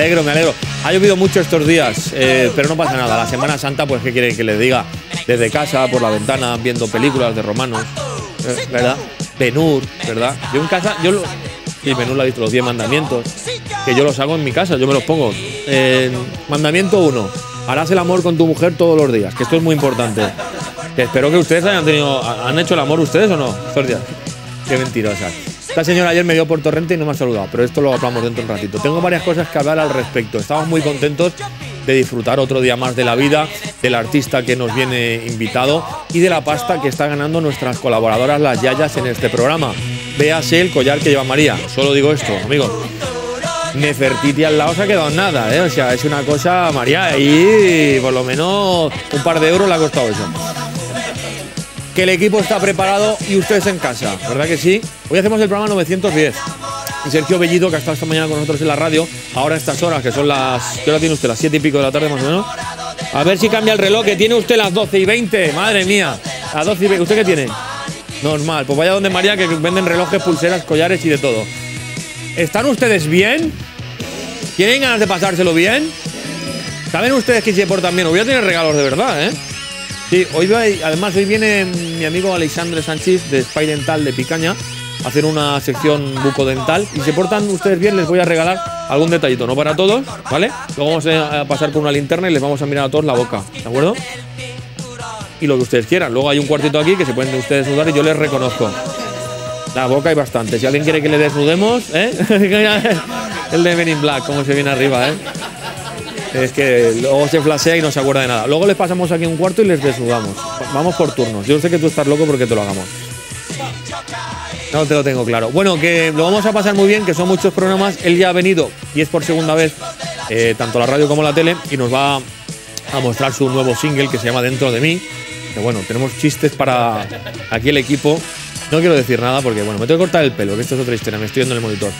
alegro, me alegro. Ha llovido mucho estos días, eh, pero no pasa nada. La Semana Santa, pues, ¿qué quiere que les diga? Desde casa, por la ventana, viendo películas de romanos, eh, ¿verdad? Benur, ¿verdad? Yo en casa, yo lo. Sí, Benur lo ha visto, los 10 mandamientos. Que yo los hago en mi casa, yo me los pongo. Mandamiento 1. Harás el amor con tu mujer todos los días, que esto es muy importante. Espero que ustedes hayan tenido. ¿Han hecho el amor ustedes o no? Estos días. Qué mentirosas. Esta señora ayer me dio por torrente y no me ha saludado, pero esto lo hablamos dentro de un ratito. Tengo varias cosas que hablar al respecto. Estamos muy contentos de disfrutar otro día más de la vida, del artista que nos viene invitado y de la pasta que está ganando nuestras colaboradoras, las Yayas, en este programa. Véase el collar que lleva María. Solo digo esto, amigos. Nefertiti al lado se ha quedado en nada, ¿eh? O sea, es una cosa, María, y por lo menos un par de euros le ha costado eso que el equipo está preparado y ustedes en casa, ¿verdad que sí? Hoy hacemos el programa 910. Y Sergio Bellido, que ha estado esta mañana con nosotros en la radio, ahora a estas horas, que son las. ¿Qué hora tiene usted? Las 7 y pico de la tarde más o menos. A ver si cambia el reloj, que tiene usted las 12 y 20. Madre mía. Las 12 y 20. ¿Usted qué tiene? Normal. Pues vaya donde María, que venden relojes, pulseras, collares y de todo. ¿Están ustedes bien? ¿Tienen ganas de pasárselo bien? ¿Saben ustedes que se portan bien? Voy a tener regalos de verdad, ¿eh? Sí, hoy va- además hoy viene mi amigo Alexandre Sánchez de Spy Dental de Picaña a hacer una sección bucodental y si portan ustedes bien les voy a regalar algún detallito, no para todos, ¿vale? Luego vamos a pasar con una linterna y les vamos a mirar a todos la boca, ¿de acuerdo? Y lo que ustedes quieran. Luego hay un cuartito aquí que se pueden ustedes desnudar y yo les reconozco. La boca hay bastante. Si alguien quiere que le desnudemos, ¿eh? El de Men in Black, como se viene arriba, ¿eh? Es que luego se flasea y no se acuerda de nada. Luego les pasamos aquí un cuarto y les desnudamos. Vamos por turnos. Yo sé que tú estás loco porque te lo hagamos. No te lo tengo claro. Bueno, que lo vamos a pasar muy bien, que son muchos programas. Él ya ha venido y es por segunda vez, eh, tanto la radio como la tele, y nos va a mostrar su nuevo single que se llama Dentro de mí. Bueno, tenemos chistes para aquí el equipo. No quiero decir nada porque, bueno, me tengo que cortar el pelo, que esto es otra historia, me estoy viendo en el monitor.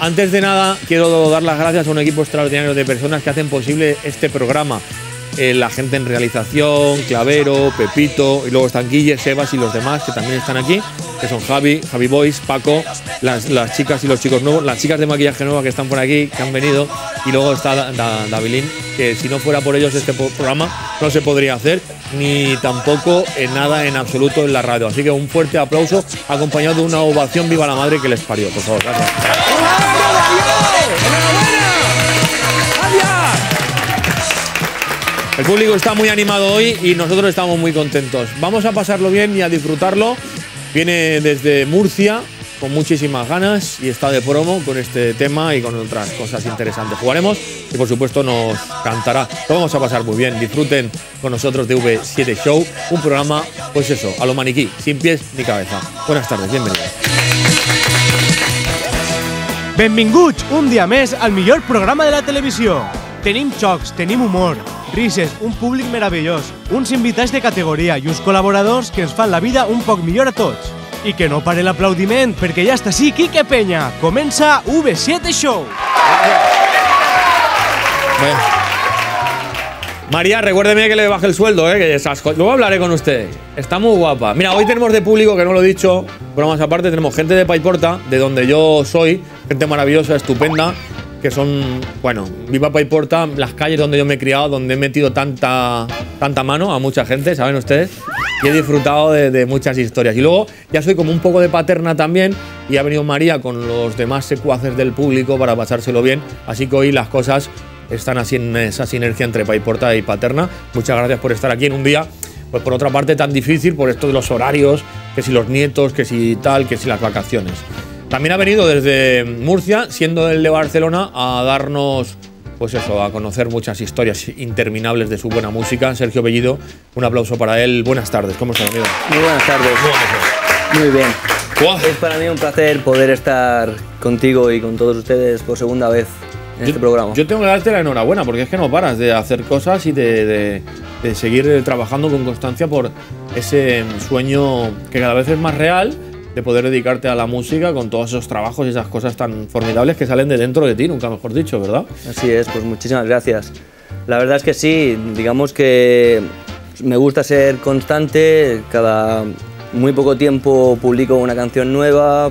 Antes de nada, quiero dar las gracias a un equipo extraordinario de personas que hacen posible este programa. Eh, la gente en realización, Clavero, Pepito, y luego están Guille, Sebas y los demás que también están aquí, que son Javi, Javi Boys, Paco, las, las chicas y los chicos nuevos, las chicas de maquillaje nueva que están por aquí, que han venido, y luego está Da- que si no fuera por ellos este programa no se podría hacer, ni tampoco en nada en absoluto en la radio. Así que un fuerte aplauso acompañado de una ovación viva la madre que les parió, por favor. Gracias. El público está muy animado hoy y nosotros estamos muy contentos. Vamos a pasarlo bien y a disfrutarlo. Viene desde Murcia con muchísimas ganas y está de promo con este tema y con otras cosas interesantes. Jugaremos y por supuesto nos cantará. Lo vamos a pasar muy bien. Disfruten con nosotros de V7 Show, un programa, pues eso, a lo maniquí, sin pies ni cabeza. Buenas tardes, bienvenidos. Benvinguts un dia més al millor programa de la televisió. Tenim xocs, tenim humor, un públic meravellós, uns invitats de categoria i uns col·laboradors que ens fan la vida un poc millor a tots. I que no pare l'aplaudiment, perquè ja està així Quique Peña. Comença V7 Show. Bueno. María, recuérdeme que le baje el sueldo, ¿eh? que esas Luego hablaré con usted. Está muy guapa. Mira, hoy tenemos de público, que no lo he dicho, bromas aparte, tenemos gente de Paiporta, de donde yo soy, gente maravillosa, estupenda, que son, bueno, viva Paiporta, las calles donde yo me he criado, donde he metido tanta, tanta mano a mucha gente, ¿saben ustedes? Y he disfrutado de, de muchas historias. Y luego ya soy como un poco de paterna también, y ha venido María con los demás secuaces del público para pasárselo bien, así que hoy las cosas están así en esa sinergia entre Paiporta y Paterna. Muchas gracias por estar aquí en un día, pues por otra parte tan difícil, por esto de los horarios, que si los nietos, que si tal, que si las vacaciones. También ha venido desde Murcia, siendo el de Barcelona, a darnos, pues eso, a conocer muchas historias interminables de su buena música. Sergio Bellido, un aplauso para él. Buenas tardes, ¿cómo estás, amigo? Muy buenas tardes. Muy bien. Buah. Es para mí un placer poder estar contigo y con todos ustedes por segunda vez en este programa. Yo tengo que darte la enhorabuena porque es que no paras de hacer cosas y de, de- de seguir trabajando con constancia por ese sueño que cada vez es más real de poder dedicarte a la música con todos esos trabajos y esas cosas tan formidables que salen de dentro de ti, nunca mejor dicho, ¿verdad? Así es, pues muchísimas gracias. La verdad es que sí, digamos que me gusta ser constante, cada muy poco tiempo publico una canción nueva,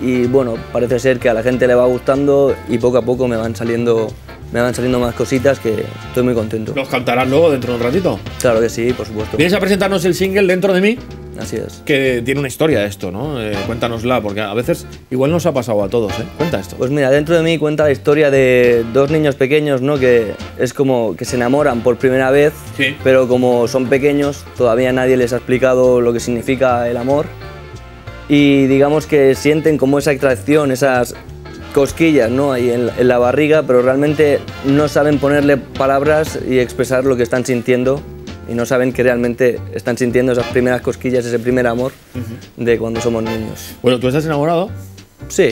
y bueno, parece ser que a la gente le va gustando y poco a poco me van saliendo, me van saliendo más cositas que estoy muy contento. ¿Nos cantarás luego dentro de un ratito? Claro que sí, por supuesto. Vienes a presentarnos el single dentro de mí, Así es. que tiene una historia esto, ¿no? Eh, cuéntanosla, porque a veces igual nos ha pasado a todos, ¿eh? Cuenta esto. Pues mira, dentro de mí cuenta la historia de dos niños pequeños, ¿no? Que es como que se enamoran por primera vez, Sí. pero como son pequeños, todavía nadie les ha explicado lo que significa el amor. Y digamos que sienten como esa atracción, esas cosquillas, ¿no? Ahí en, en la barriga, pero realmente no saben ponerle palabras y expresar lo que están sintiendo. Y no saben que realmente están sintiendo esas primeras cosquillas, ese primer amor de cuando somos niños. Bueno, ¿tú estás enamorado? Sí,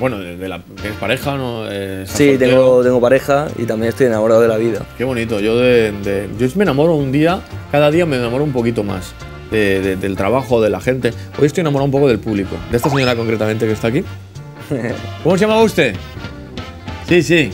Bueno, de, la, ¿tienes pareja? ¿no? Eh, ¿estás Sí, tengo, tengo pareja y también estoy enamorado de la vida. Qué bonito. Yo, de, de- yo me enamoro un día, cada día me enamoro un poquito más de- de- del trabajo, de la gente. Hoy estoy enamorado un poco del público. De esta señora concretamente que está aquí. ¿Cómo se llama usted? Sí, sí.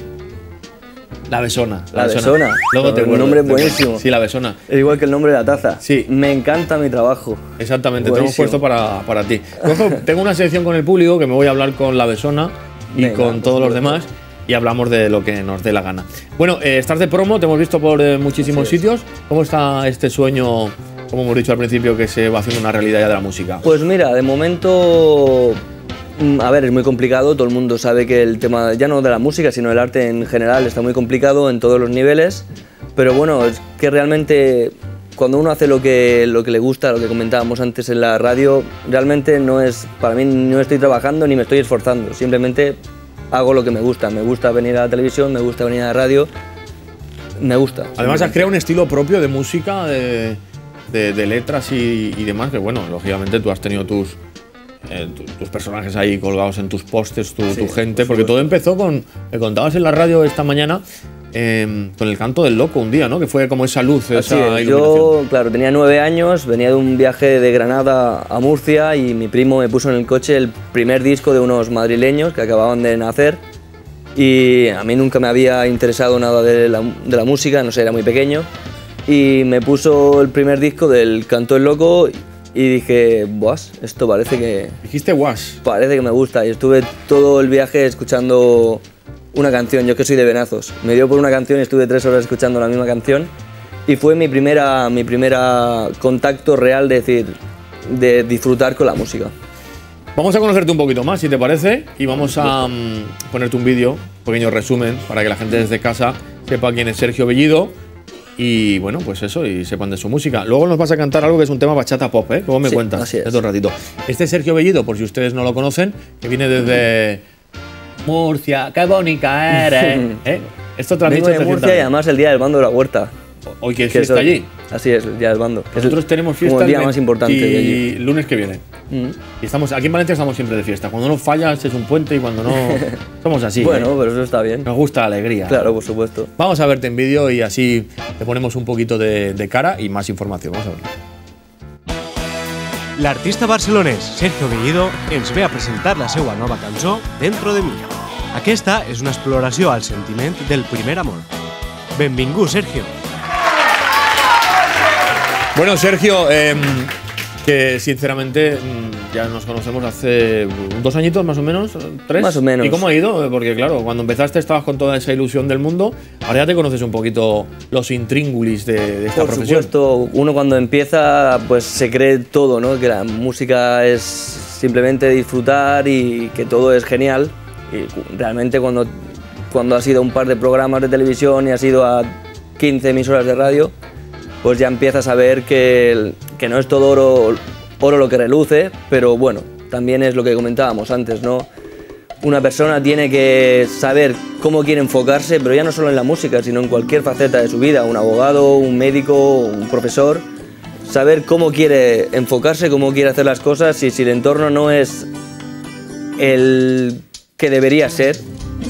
La besona. La Besona. Luego te acuerdas, nombre te buenísimo. Sí, la besona. Es igual que el nombre de la taza. Sí. Me encanta mi trabajo. Exactamente, te lo hemos Buenísimo. puesto para, para ti. Ojo, tengo una sección con el público que me voy a hablar con la besona y Venga, con todos los demás y hablamos de lo que nos dé la gana. Bueno, eh, estás de promo, te hemos visto por eh, muchísimos sitios. ¿Cómo está este sueño, como hemos dicho al principio, que se va haciendo una realidad ya de la música? Pues mira, de momento, a ver, es muy complicado. Todo el mundo sabe que el tema, ya no de la música, sino del arte en general, está muy complicado en todos los niveles. Pero bueno, es que realmente cuando uno hace lo que, lo que le gusta, lo que comentábamos antes en la radio, realmente no es, para mí no estoy trabajando ni me estoy esforzando. Simplemente hago lo que me gusta. Me gusta venir a la televisión, me gusta venir a la radio. Me gusta. Además, has creado un estilo propio de música, de, de- de letras y, y demás, que bueno, lógicamente tú has tenido tus, eh, tu- tus personajes ahí colgados en tus postes, tu, Sí, tu gente, por porque todo empezó con, me contabas en la radio esta mañana, eh, con el canto del loco un día, ¿no? Que fue como esa luz, esa es, yo, claro, tenía nueve años, venía de un viaje de Granada a Murcia y mi primo me puso en el coche el primer disco de unos madrileños que acababan de nacer y a mí nunca me había interesado nada de la, de la música, no sé, era muy pequeño y me puso el primer disco del Canto del Loco y dije, buas, esto parece que, Dijiste wash. parece que me gusta y estuve todo el viaje escuchando una canción, yo que soy de Venazos. Me dio por una canción y estuve tres horas escuchando la misma canción y fue mi primera, mi primera contacto real de decir, de disfrutar con la música. Vamos a conocerte un poquito más, si te parece, y vamos a mm, ponerte un vídeo, pequeño resumen, para que la gente desde casa sepa quién es Sergio Bellido. Y bueno, pues eso, y sepan de su música. Luego nos vas a cantar algo que es un tema bachata pop, ¿eh? Luego me Sí, cuentas. así es. un ratito. Este es Sergio Bellido, por si ustedes no lo conocen, que viene desde Murcia. ¡Qué bonita eres! ¿Eh? Esto te lo han Vengo de Murcia y además el día del bando de la huerta. Hoy que es que fiesta eso- allí. Así es, el día del bando. que es el- Nosotros tenemos fiesta como el día más importante y de allí. lunes que viene. Mm. Y estamos, aquí en Valencia estamos siempre de fiesta. Cuando no fallas es un puente y cuando no. somos así. Bueno, ¿eh? pero eso está bien. Nos gusta la alegría. Claro, por supuesto. Vamos a verte en vídeo y así te ponemos un poquito de, de cara y más información. Vamos a ver. L'artista barcelonès Sergio Bellido ens ve a presentar la seva nova cançó Dentro de mi. Aquesta és una exploració al sentiment del primer amor. Benvingut, Sergio. Bueno, Sergio, em, que sinceramente mm, ya nos conocemos hace dos añitos más o menos, tres. Más o menos. ¿Y cómo ha ido? Porque claro, cuando empezaste estabas con toda esa ilusión del mundo. Ahora ya te conoces un poquito los intríngulis de, de esta Por profesión. supuesto, uno cuando empieza pues se cree todo, ¿no? Que la música es simplemente disfrutar y que todo es genial. Y realmente cuando, cuando has ido a un par de programas de televisión y has ido a 15 emisoras de radio, pues ya empiezas a ver que, que no es todo oro, oro lo que reluce, pero bueno, también es lo que comentábamos antes, ¿no? Una persona tiene que saber cómo quiere enfocarse, pero ya no solo en la música, sino en cualquier faceta de su vida, un abogado, un médico, un profesor, saber cómo quiere enfocarse, cómo quiere hacer las cosas y si el entorno no es el que debería ser,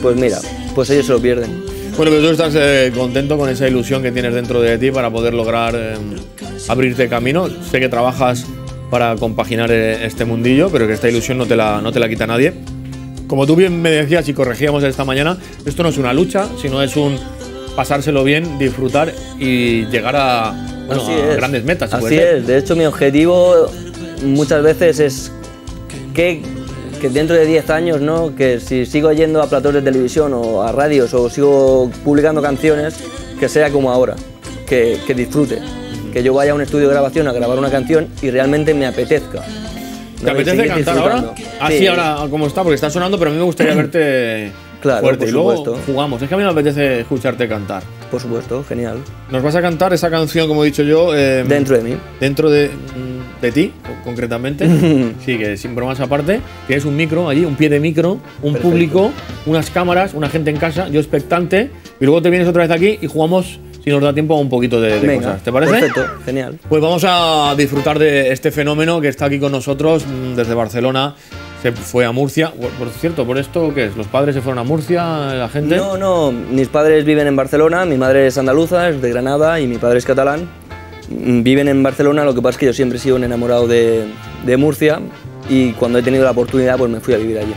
pues mira, pues ellos se lo pierden. Bueno, pero tú estás eh, contento con esa ilusión que tienes dentro de ti para poder lograr eh, abrirte camino. Sé que trabajas para compaginar eh, este mundillo, pero que esta ilusión no te la, no te la quita nadie. Como tú bien me decías y corregíamos esta mañana, esto no es una lucha, sino es un pasárselo bien, disfrutar y llegar a, bueno, a es. grandes metas. si Así es. De hecho, mi objetivo muchas veces es qué, que dentro de 10 años, ¿no? Que si sigo yendo a platós de televisión o a radios o sigo publicando canciones, que sea como ahora, que, que disfrute. Que yo vaya a un estudio de grabación a grabar una canción y realmente me apetezca. ¿Te apetece cantar ahora? Así Sí. ahora como está, porque está sonando, pero a mí me gustaría verte Claro, fuerte. por y luego supuesto. jugamos. Es que a mí me apetece escucharte cantar. Por supuesto, genial. Nos vas a cantar esa canción, como he dicho yo, eh, Dentro de mí. dentro de, de ti, co- concretamente. sí, que sin bromas aparte. Tienes un micro allí, un pie de micro, un Perfecto. público, unas cámaras, una gente en casa, yo expectante. Y luego te vienes otra vez aquí y jugamos, si nos da tiempo, a un poquito de, de Venga, cosas. ¿Te parece? Perfecto, genial. Pues vamos a disfrutar de este fenómeno que está aquí con nosotros mm, desde Barcelona. Se fue a Murcia. Por- Por cierto, ¿por esto qué es? ¿Los padres se fueron a Murcia? ¿La gente? No, no, mis padres viven en Barcelona, mi madre es andaluza, es de Granada y mi padre es catalán. Mm, Viven en Barcelona, lo que pasa es que yo siempre he sido un enamorado de, de Murcia y cuando he tenido la oportunidad pues me fui a vivir allí.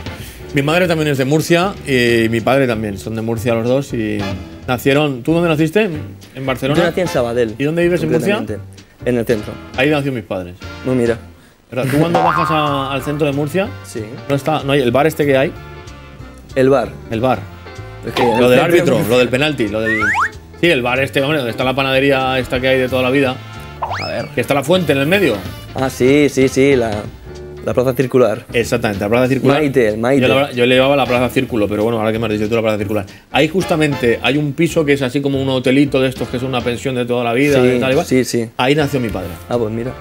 Mi madre también es de Murcia y mi padre también. Son de Murcia los dos y nacieron. ¿Tú dónde naciste? ¿En Yo Barcelona? nací en Sabadell. ¿Y dónde vives en Murcia? En el centro. Ahí nació mis padres. No, mira. ¿Verdad? ¿Tú cuando bajas a- al centro de Murcia? Sí. No está, no hay el bar este que hay, El bar. el bar. Es que Lo el del árbitro, lo del penalti, lo del. Sí, el bar este, hombre, donde está la panadería esta que hay de toda la vida. A ver. Que está la fuente en el medio. Ah, sí, sí, sí, la, la plaza circular. Exactamente, la plaza circular. Maite, Maite. Yo, la- yo le llevaba la plaza círculo, pero bueno, ahora que me has dicho tú la plaza circular. Ahí justamente hay un piso que es así como un hotelito de estos que es una pensión de toda la vida. Sí, de tal y cual. sí, sí. Ahí nació mi padre. Ah, pues mira.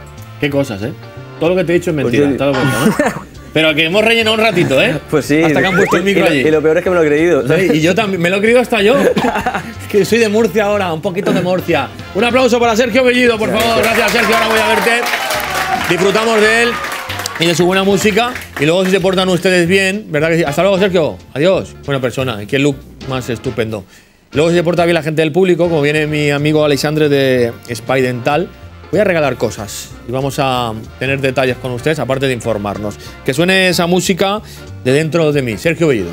Qué cosas, ¿eh? Todo lo que te he dicho es Pues mentira, yo- te has dado cuenta, ¿no? Pero que hemos rellenado un ratito, ¿eh? Pues sí. Hasta que han puesto el micro y, lo- allí. Y lo peor es que me lo he creído. Y yo también, me lo he creído hasta yo. Que soy de Murcia ahora, un poquito de Murcia. Un aplauso para Sergio Bellido, por favor. Gracias, Sergio. Ahora voy a verte. Disfrutamos de él y de su buena música. Y luego, si se portan ustedes bien, ¿verdad que sí? Hasta luego, Sergio. Adiós. Buena persona. Y qué look más estupendo. Luego, si se porta bien la gente del público, como viene mi amigo Alexandre de Spy Dental, voy a regalar cosas y vamos a tener detalles con ustedes, aparte de informarnos. Que suene esa música de dentro de mí. Sergio Bellido.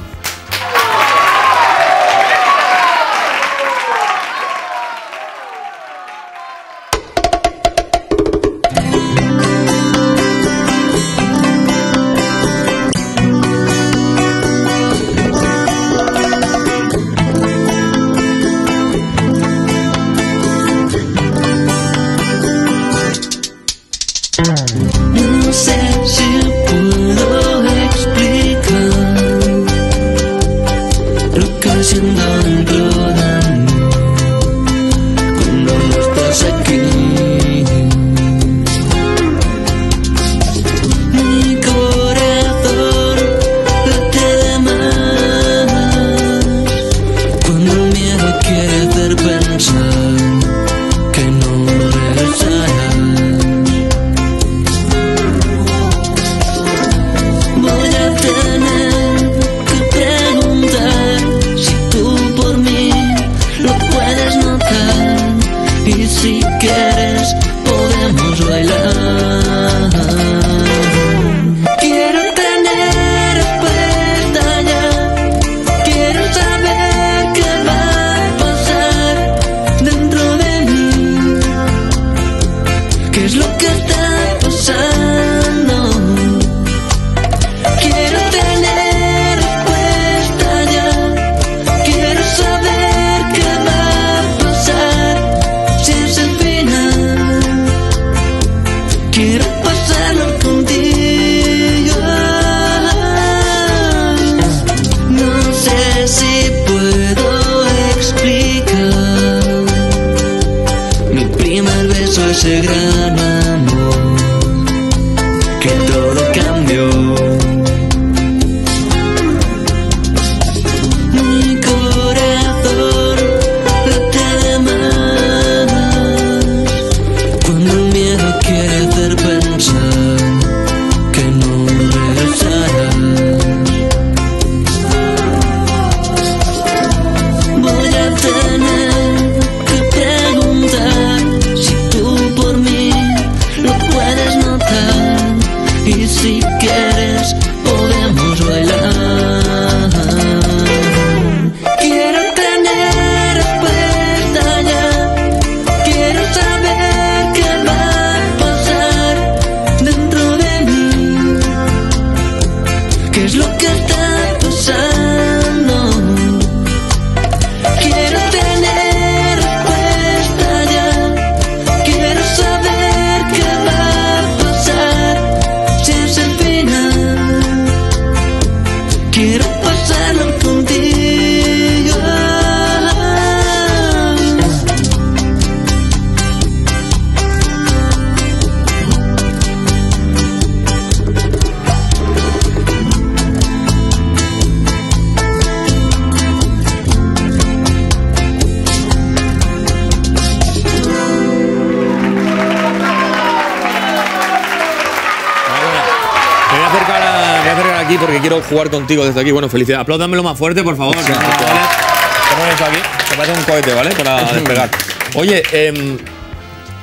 Jugar contigo desde aquí. Bueno, felicidades. Apláudamelo más fuerte, por favor. pones aquí. Te parece un cohete, ¿vale? Para despegar. Oye, em,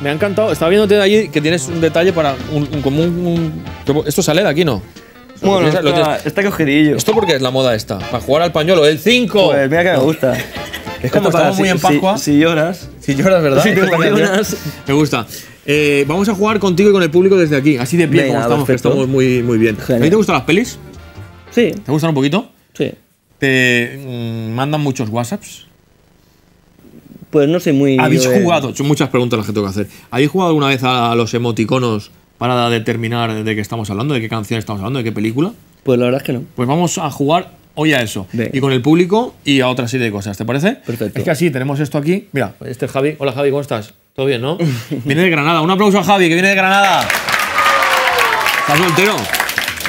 me ha encantado. Estaba viéndote de allí que tienes un detalle para un, un- como un, un- Esto sale de aquí, ¿no? Bueno, está, tienes- está cogidillo. ¿Esto por qué es la moda esta? Para jugar al pañuelo. ¡El 5! Pues mira que me gusta. Es como estamos muy en Pascua. Si, si lloras. Si lloras, ¿verdad? Si te emocionas. Me gusta. Eh, vamos a jugar contigo y con el público desde aquí, así de pie Venga, como estamos, que estamos muy, muy bien. Genial. ¿A ti te gustan las pelis? Sí, ¿Te gustan un poquito? sí. ¿Te mm, mandan muchos WhatsApps? Pues no soy muy. ¿Habéis de- jugado? Son muchas preguntas las que tengo que hacer. ¿Habéis jugado alguna vez a los emoticonos para determinar de qué estamos hablando, de qué canción estamos hablando, de qué película? Pues la verdad es que no. Pues vamos a jugar hoy a eso. Y con el público y a otra serie de cosas, ¿te parece? Perfecto. Es que así tenemos esto aquí. Mira, este es Javi. Hola Javi, ¿cómo estás? ¿Todo bien, no? viene de Granada. Un aplauso a Javi, que viene de Granada. ¿Estás soltero?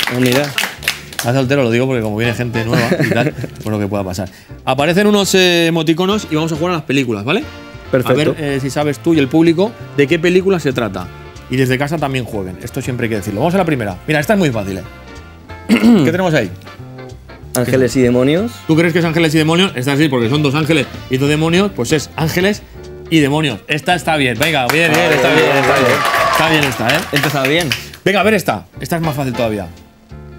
Ah, mira. Estás soltero, lo digo porque como viene gente nueva y tal, pues lo que pueda pasar. Aparecen unos eh, emoticonos y vamos a jugar a las películas, ¿vale? Perfecto. A ver eh, si sabes tú y el público de qué película se trata. Y desde casa también jueguen. Esto siempre hay que decirlo. Vamos a la primera. Mira, esta es muy fácil. ¿eh? ¿Qué tenemos ahí? Ángeles y demonios. ¿Tú crees que es ángeles y demonios? Esta sí, porque son dos ángeles y dos demonios, pues es ángeles y demonios. Esta está bien. Venga, bien, bien, está bien, está bien. Está bien esta, ¿eh? Empezaba bien. Venga, a ver esta. Esta es más fácil todavía.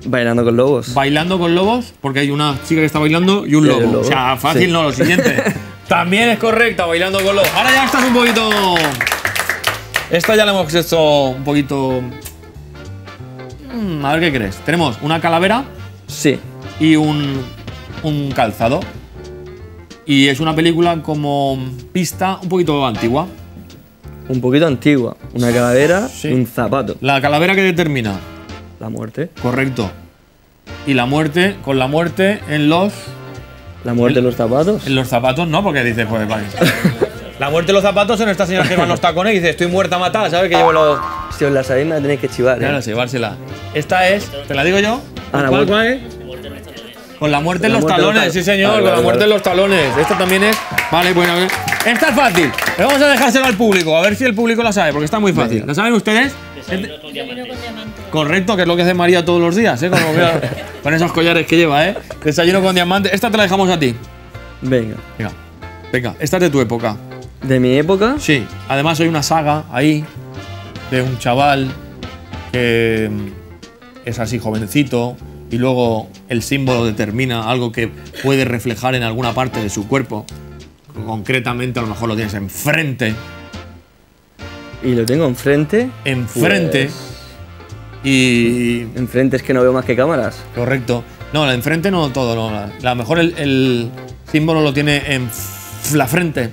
Bailando con lobos. Bailando con lobos, porque hay una chica que está bailando y un lobo. O sea, fácil Sí. no, lo siguiente. También es correcta, bailando con lobos. Ahora ya estás un poquito. Esta ya la hemos hecho un poquito. Mm, A ver qué crees. Tenemos una calavera Sí. y un, un calzado. Y es una película como pista un poquito antigua. Un poquito antigua. Una calavera Sí. y un zapato. La calavera que determina. La muerte. Correcto. Y la muerte, con la muerte en los. La muerte de los zapatos. En los zapatos no, porque dice, pues vale. La muerte en los zapatos en esta señora que va en los tacones y dice, estoy muerta matada, ¿sabes? Que llevo los. Si os la sabéis, me la tenéis que chivar. ¿eh? Claro, sí, llevársela. Esta es, ¿te la digo yo? Ah, la ¿Cuál, muerte. cuál es? Con la muerte en los en talones, tal- sí señor, con la muerte en los talones. Esta también es. Vale, bueno, a ver. Esta es fácil. Pero vamos a dejárselo al público, a ver si el público la sabe, porque está muy fácil. ¿La saben ustedes? Correcto, que es lo que hace María todos los días, ¿eh? Vea- con esos collares que lleva, ¿eh? Desayuno con diamante. Esta te la dejamos a ti. Venga. Venga, venga, esta es de tu época. De mi época. Sí, además hay una saga ahí de un chaval que mm, es así jovencito y luego el símbolo determina algo que puede reflejar en alguna parte de su cuerpo. Concretamente, a lo mejor lo tienes enfrente, Y lo tengo enfrente. enfrente Pues- y Enfrente es que no veo más que cámaras. correcto. No, la enfrente no todo, no. la- la mejor el, el símbolo lo tiene en la frente.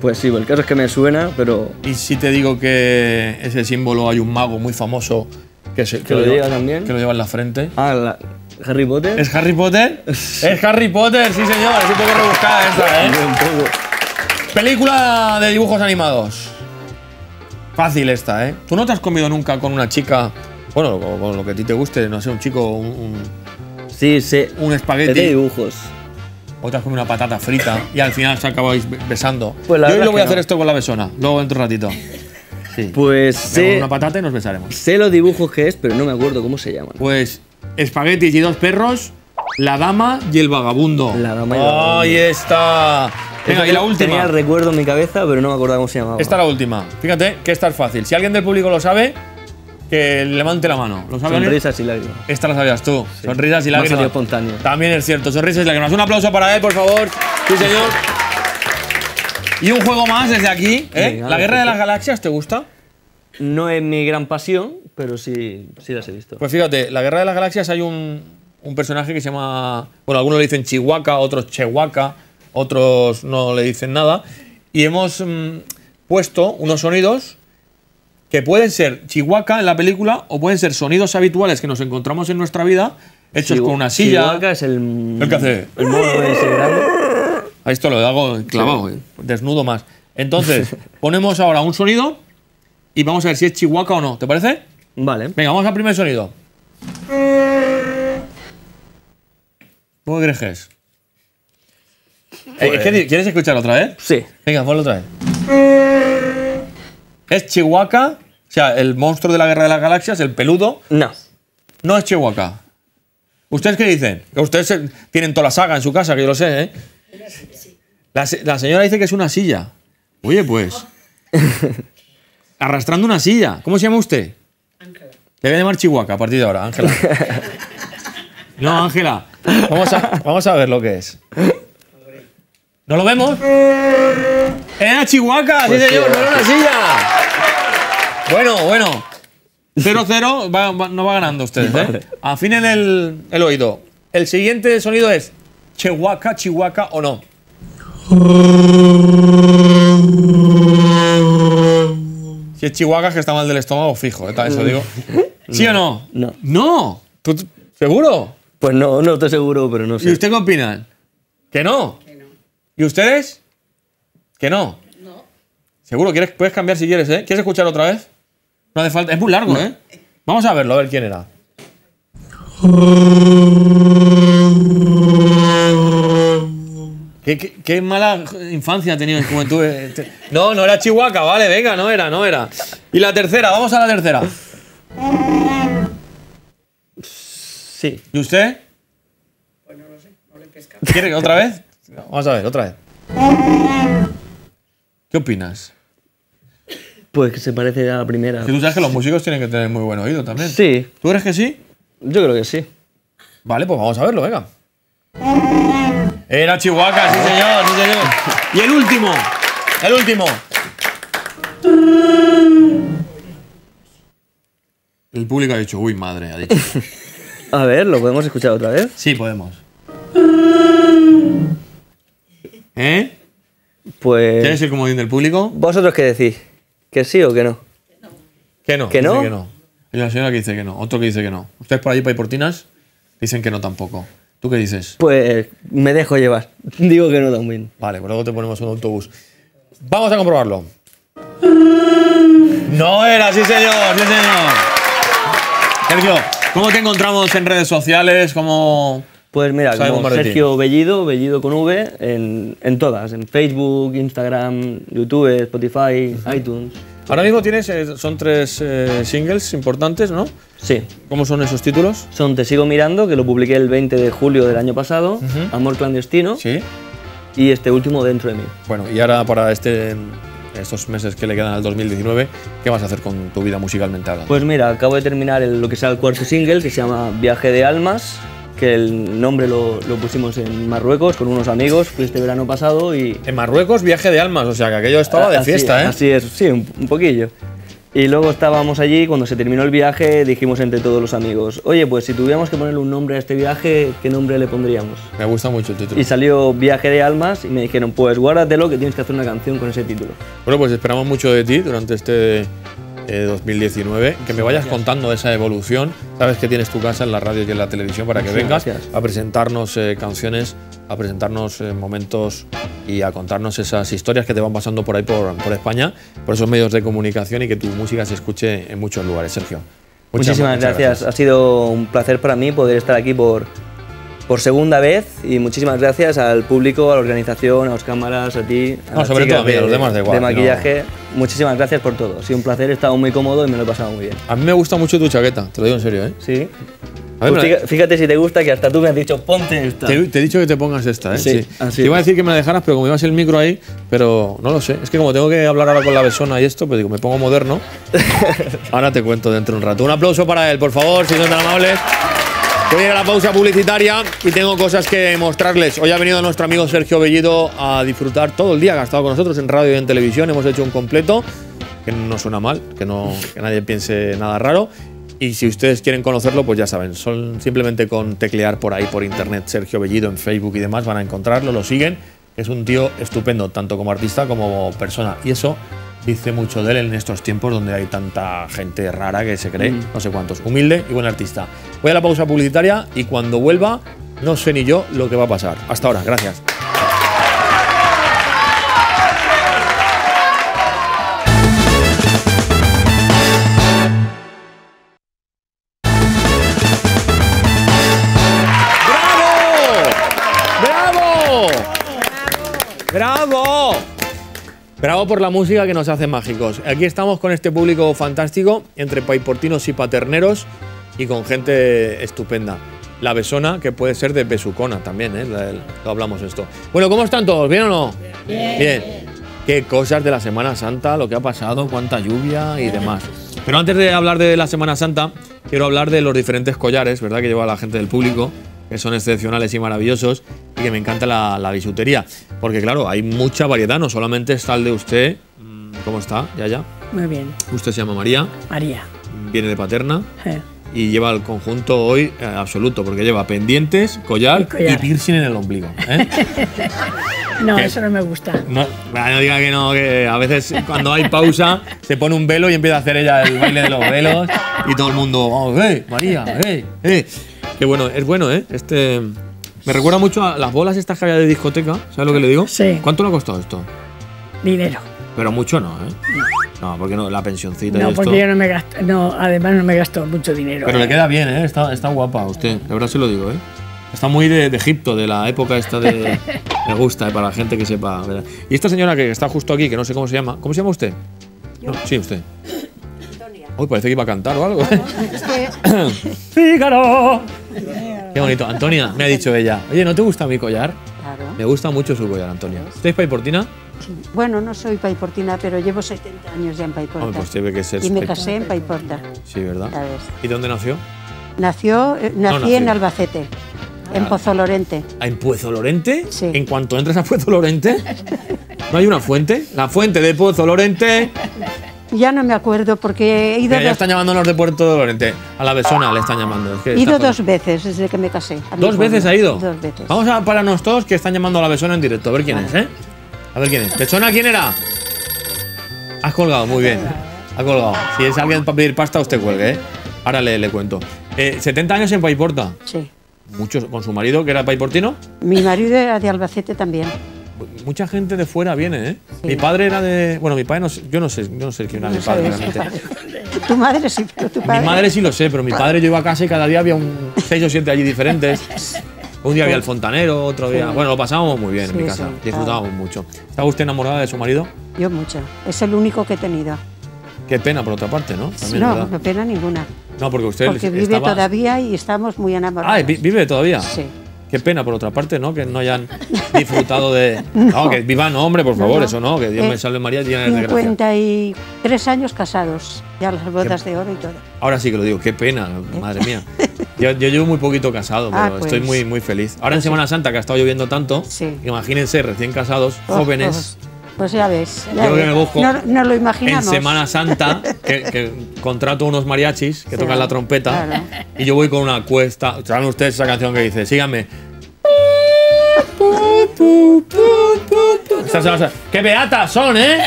Pues sí, el caso es que me suena, pero. Y si te digo que ese símbolo hay un mago muy famoso que, se, ¿Que lo lleva, lleva también? que lo lleva en la frente. Ah, la- Harry Potter. ¿Es Harry Potter? es Harry Potter, sí señor, es un poco rebuscada esta, ¿eh? Un poco. Película de dibujos animados. Fácil esta, ¿eh? ¿Tú no te has comido nunca con una chica, bueno, con, con lo que a ti te guste, no sé, un chico, un, un, Sí, sí. un Es de espagueti, dibujos. o te has comido una patata frita y al final se acabáis be- besando? Pues la Yo hoy lo voy a hacer no. esto con la besona, luego dentro de un ratito. Sí. Pues sé, una patata y nos besaremos. sé los dibujos que es, pero no me acuerdo cómo se llaman. Pues espaguetis y dos perros, la dama y el vagabundo. La dama y el vagabundo. Ahí está. Venga, y la última. Tenía el recuerdo en mi cabeza, pero no me acordaba cómo se llamaba. Esta es la última. Fíjate que esta es fácil. Si alguien del público lo sabe, que levante la mano. ¿Lo sabe alguien? Sonrisas y lágrimas. Esta la sabías tú. Sonrisas y lágrimas. espontáneo. También es cierto. Sonrisas y lágrimas. Un aplauso para él, por favor. Sí, señor. Y un juego más desde aquí. ¿eh? Venga, ¿La Guerra de las Galaxias te gusta? No es mi gran pasión, pero sí, sí las he visto. Pues fíjate, la Guerra de las Galaxias hay un, un personaje que se llama. Bueno, algunos le dicen Chihuahua, otros Chehuaca, otros no le dicen nada. Y hemos mm, puesto unos sonidos que pueden ser Chihuahua en la película o pueden ser sonidos habituales que nos encontramos en nuestra vida, hechos Chihu- con una silla. Chihuahua es el. ¿El qué hace? El mono ese grande. A esto lo hago clavado, eh, desnudo más. Entonces, ponemos ahora un sonido y vamos a ver si es Chihuahua o no. ¿Te parece? Vale. Venga, vamos al primer sonido. ¿Cómo crees que es? Eh, es que- ¿Quieres escuchar otra vez? Sí. Venga, ponlo otra vez. Es Chihuahua, o sea, el monstruo de la Guerra de las Galaxias, el peludo, No. no es Chihuahua. ¿Ustedes qué dicen? Que ustedes tienen toda la saga en su casa, que yo lo sé, ¿eh? La, la señora dice que es una silla. Oye, pues. Arrastrando una silla. ¿Cómo se llama usted? Ángela. Le voy a llamar Chihuahua a partir de ahora, Ángela. No, Ángela. Vamos a, vamos a ver lo que es. ¿No lo vemos? ¡Era Chihuahua! ¡Sí, señor! ¡No era una silla! Bueno, bueno. 0-0, va- va- no va ganando ustedes, ¿eh? Afinen el, el oído. El siguiente sonido es Chihuahua, Chihuahua o no. Si es Chihuahua, es que está mal del estómago, fijo, ¿eh? eso digo. ¿Sí o no? No. ¡No! ¿Tú- tú- ¿Seguro? Pues no, no estoy seguro, pero no ¿Y sé. usted qué opinan? ¿Que no? ¿Y ustedes? ¿Que no? No. ¿Seguro? ¿Quieres, puedes cambiar si quieres, ¿eh? ¿Quieres escuchar otra vez? No hace falta. Es muy largo, ¿eh? Vamos a verlo, a ver quién era. ¿Qué, qué, qué mala infancia ha tenido en juventud. eh, te- No, no era Chihuahua, vale, venga, no era, no era. Y la tercera, vamos a la tercera. Sí. ¿Y usted? Pues no lo sé, no le he pescado. ¿Quiere otra vez? Vamos a ver, otra vez. ¿Qué opinas? Pues que se parece a la primera. Que tú sabes que los músicos tienen que tener muy buen oído también. Sí, ¿Tú eres que sí? yo creo que sí. Vale, pues vamos a verlo, venga. Era Chihuahua, sí señor, sí señor. Y el último, el último. El público ha dicho, uy, madre, ha dicho. A ver, ¿lo podemos escuchar otra vez? Sí, podemos. ¿Eh? Pues. ¿Quieres el comodín del público? ¿Vosotros qué decís? ¿Que sí o que no? Que no. ¿Que dice no? Que no. Hay una señora que dice que no, otro que dice que no. Ustedes por allí, Paiportinas, dicen que no tampoco. ¿Tú qué dices? Pues me dejo llevar. Digo que no también. Vale, pues luego te ponemos un autobús. Vamos a comprobarlo. No era, sí señor, sí señor. Sergio, ¿cómo te encontramos en redes sociales? ¿Cómo...? Pues mira, como. Sergio Bellido, Bellido con V, en, en todas, en Facebook, Instagram, YouTube, Spotify, iTunes. Ahora mismo tienes, eh, son tres eh, singles importantes, ¿no? Sí, ¿Cómo son esos títulos? son Te sigo mirando, que lo publiqué el 20 de julio del año pasado, Amor clandestino Sí. y este último Dentro de mí. Bueno, y ahora para este, estos meses que le quedan al 2019, ¿qué vas a hacer con tu vida musicalmente hablando? Pues mira, acabo de terminar el- lo que sea el cuarto single, que se llama Viaje de Almas, que el nombre lo, lo pusimos en Marruecos con unos amigos, fui este verano pasado y... en Marruecos, viaje de almas, o sea que aquello estaba de Así- fiesta, ¿eh? Así es, sí, un, un poquillo. Y luego estábamos allí, cuando se terminó el viaje, dijimos entre todos los amigos, oye, pues si tuviéramos que ponerle un nombre a este viaje, ¿qué nombre le pondríamos? Me gusta mucho el título. Y salió Viaje de Almas y me dijeron, pues guárdatelo que tienes que hacer una canción con ese título. Bueno, pues esperamos mucho de ti durante este eh, 2019. Que me vayas contando esa evolución. Sabes que tienes tu casa en la radio y en la televisión para que vengas gracias. a presentarnos eh, canciones, a presentarnos eh, momentos y a contarnos esas historias que te van pasando por ahí por, por España, por esos medios de comunicación y que tu música se escuche en muchos lugares. Sergio. muchas- Muchísimas muchas gracias. Ha sido un placer para mí poder estar aquí por, por segunda vez y muchísimas gracias al público, a la organización, a los cámaras, a ti, a No, las sobre todo a mí, los demás da igual, de no. maquillaje. Muchísimas gracias por todo. Ha sido un placer, he estado muy cómodo y me lo he pasado muy bien. A mí me gusta mucho tu chaqueta, te lo digo en serio, ¿eh? Sí. A ver, Pues fíjate, fíjate si te gusta que hasta tú me has dicho ponte esta. Te, te he dicho que te pongas esta, ¿eh? Sí, así Te iba a decir que me la dejaras, pero como ibas el micro ahí, pero no lo sé. Es que como tengo que hablar ahora con la besona y esto, pues digo, me pongo moderno. ahora te cuento dentro de un rato. Un aplauso para él, por favor, si son tan amables. Voy a ir a la pausa publicitaria y tengo cosas que mostrarles. Hoy ha venido nuestro amigo Sergio Bellido a disfrutar todo el día ha estado con nosotros en radio y en televisión. Hemos hecho un completo, que no suena mal, que, no, que nadie piense nada raro. Y si ustedes quieren conocerlo, pues ya saben, son simplemente con teclear por ahí, por internet, Sergio Bellido en Facebook y demás, van a encontrarlo, lo siguen. Es un tío estupendo, tanto como artista como persona. Y eso dice mucho de él en estos tiempos donde hay tanta gente rara que se cree, no sé cuántos. Humilde y buen artista. Voy a la pausa publicitaria y cuando vuelva, no sé ni yo lo que va a pasar. Hasta ahora, gracias. Por la música que nos hace mágicos. Aquí estamos con este público fantástico, entre paiportinos y paterneros, y con gente estupenda. la besona, que puede ser de besucona también, ¿eh? Lo hablamos esto. Bueno, ¿cómo están todos? ¿Bien o no? Bien. Qué cosas de la Semana Santa, lo que ha pasado, cuánta lluvia y demás. Pero antes de hablar de la Semana Santa, quiero hablar de los diferentes collares, ¿verdad? Que lleva la gente del público, que son excepcionales y maravillosos y que me encanta la, la bisutería. Porque claro, hay mucha variedad, no solamente está el de usted. Mm, ¿Cómo está? Ya, ya. Muy bien, Usted se llama María, María. viene de Paterna Eh, y lleva el conjunto hoy eh, absoluto, porque lleva pendientes, collar Y piercing en el ombligo. ¿eh? No, ¿Qué? eso no me gusta. No, no diga que no, que a veces cuando hay pausa se pone un velo y empieza a hacer ella el baile de los velos y todo el mundo, oh, hey, María, hey, hey. Qué bueno, es bueno, ¿eh? Este me recuerda mucho a las bolas estas que había de discoteca, ¿sabes lo que le digo? Sí. ¿Cuánto le ha costado esto? Dinero. Pero mucho no, ¿eh? No, porque no, la pensioncita y No, esto. porque yo no me gasto, no, además no me gasto mucho dinero. Pero le eh. queda bien, ¿eh? Está, está guapa a usted, de verdad se lo digo, ¿eh? Está muy de, de Egipto, de la época esta de... Me gusta, ¿eh? para la gente que sepa. ¿verdad? Y esta señora que está justo aquí, que no sé cómo se llama. ¿Cómo se llama usted? No, sí, usted. Uy, parece que iba a cantar o algo. ¡Fígaro! Qué bonito. Antonia, me ha dicho ella. Oye, ¿no te gusta mi collar? Claro. Me gusta mucho su collar, Antonia. ¿Usted es paiportina? Bueno, no soy paiportina, pero llevo 70 años ya en Paiporta. Hombre, pues tiene que ser. y me casé en Paiporta. Sí, ¿verdad? ¿Y dónde nació? Nació, eh, nací nació. en Albacete, en Ah. Pozo Lorente. ¿Ah, ¿En Puezo Lorente? Sí. En cuanto entres a Puezo Lorente, ¿no hay una fuente? La fuente de Puerto Lorente. Ya no me acuerdo porque he ido, Mira, ya dos, están llamándonos de Puerto Lorente. A la besona le están llamando. Es que he ido dos veces desde que me casé. ¿Dos veces ha ido? Dos veces. Vamos a pararnos todos que están llamando a la besona en directo. A ver quién es, ¿eh? A ver quién es. ¿Besona quién era? Has colgado, muy bien. Ha colgado. Si es alguien para pedir pasta, usted cuelgue, ¿eh? Ahora le, le cuento. Eh, 70 años en Paiporta. Sí. Muchos con su marido, que era paiportino. Mi marido era de Albacete también. Mucha gente de fuera viene, ¿eh? Sí. Mi padre era de. Bueno, mi padre no sé. Yo no sé, yo no sé quién era mi padre realmente. Tu madre sí, pero tu padre. Mi madre sí lo sé, pero mi padre yo iba a casa y cada día había un seis o siete allí diferentes. Un día había el fontanero, otro día. Bueno, lo pasábamos muy bien en mi casa. Disfrutábamos mucho. ¿Estaba usted enamorada de su marido? Yo mucho. Es el único que he tenido. Qué pena, por otra parte, ¿no? También, no, no pena ninguna. No, porque usted Porque vive estaba- todavía y estamos muy enamorados. Ah, vi- vive todavía. Sí. Qué pena, por otra parte, ¿no? Que no hayan disfrutado de. No, que vivan, no, hombre, por favor, no. eso no, que Dios Eh, me salve María llena de gracia. 53 años casados, ya las bodas de oro y todo. Ahora sí que lo digo, qué pena, madre mía. Yo, yo llevo muy poquito casado, pero Ah, pues. estoy muy, muy feliz. Ahora en Semana Santa, que ha estado lloviendo tanto, Sí. imagínense, recién casados, Oh, jóvenes, Pues, ya ves. ya Yo ves. me busco no, no lo en imaginamos. Semana Santa, que, que contrato unos mariachis que Sí, tocan la trompeta, claro. y yo voy con una cuesta. ¿Saben ustedes esa canción que dice, síganme? ¡Qué beatas son, eh!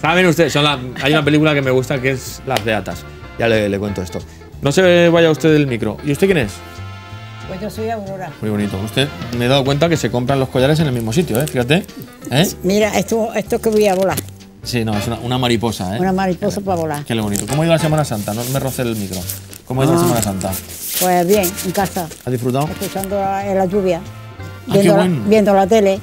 Saben ustedes, son la- hay una película que me gusta que es Las Beatas. Ya le, le cuento esto. No se vaya usted del micro. ¿Y usted quién es? Pues yo soy Aurora. Muy bonito. Usted me he dado cuenta que se compran los collares en el mismo sitio, ¿eh? Fíjate. ¿Eh? Mira, esto, esto que voy a volar. Sí, no, es una, una mariposa, ¿eh? Una mariposa para volar. Qué bonito. ¿Cómo ha ido la Semana Santa? No me roce el micro. ¿Cómo ha ido la Ah. Semana Santa? Pues bien, en casa, ¿Has disfrutado? escuchando la, la lluvia, Ah, qué la, bueno. viendo la tele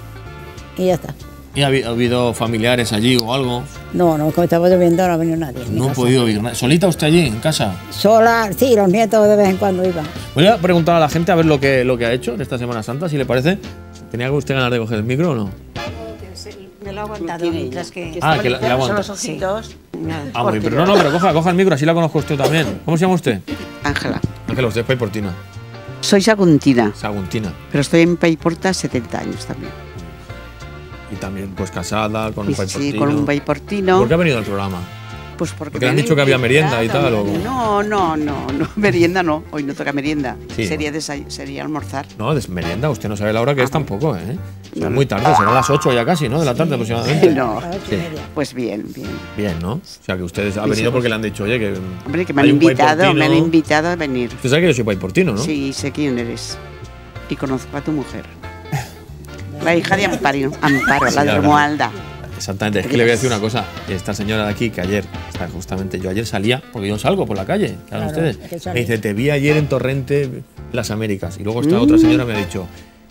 y ya está. ¿Y ha, habi- ha habido familiares allí o algo? No, no, como estaba lloviendo no ha venido nadie. No he podido nada. ¿Solita usted allí, en casa? Sola, sí, los nietos de vez en cuando iban. Voy a preguntar a la gente a ver lo que, lo que ha hecho en esta Semana Santa, si le parece. ¿Tenía usted ganas de coger el micro o no? Me lo ha aguantado mientras que. Ah, que la, aguanta. los ojitos. Ah, muy bien. Pero no, no, pero coja, coja el micro, así la conozco usted también. ¿Cómo se llama usted? Ángela, Ángela, usted es paiportina. soy saguntina, Saguntina. pero estoy en Paiporta 70 años también. Y también, pues casada, con un sí, con un paiportino. ¿Por qué ha venido al programa? Pues porque, Porque le han dicho que había merienda y tal, o- No, no, no, no, merienda no. Hoy no toca merienda. Sí. sería, desay- sería almorzar. No, des merienda, usted no sabe la hora que es Ah. tampoco, ¿eh? No. muy tarde, serán las 8 ya casi, ¿no? De la tarde aproximadamente. No, Sí. pues bien, bien. Bien, ¿no? O sea, que ustedes ha Sí, venido sí, porque le han dicho, oye, que. Hombre, que me han invitado, me han invitado a venir. Usted sabe que yo soy paiportino, ¿no? Sí, sé quién eres. Y conozco a tu mujer. La hija de Amparo, Amparo, Sí, la de. Romualda. Exactamente, es que le voy a decir una cosa. Esta señora de aquí, que ayer, está justamente, yo ayer salía, porque yo salgo por la calle, claro, ustedes. que Me dice, te vi ayer en Torrente, las Américas. Y luego esta otra señora me ha dicho,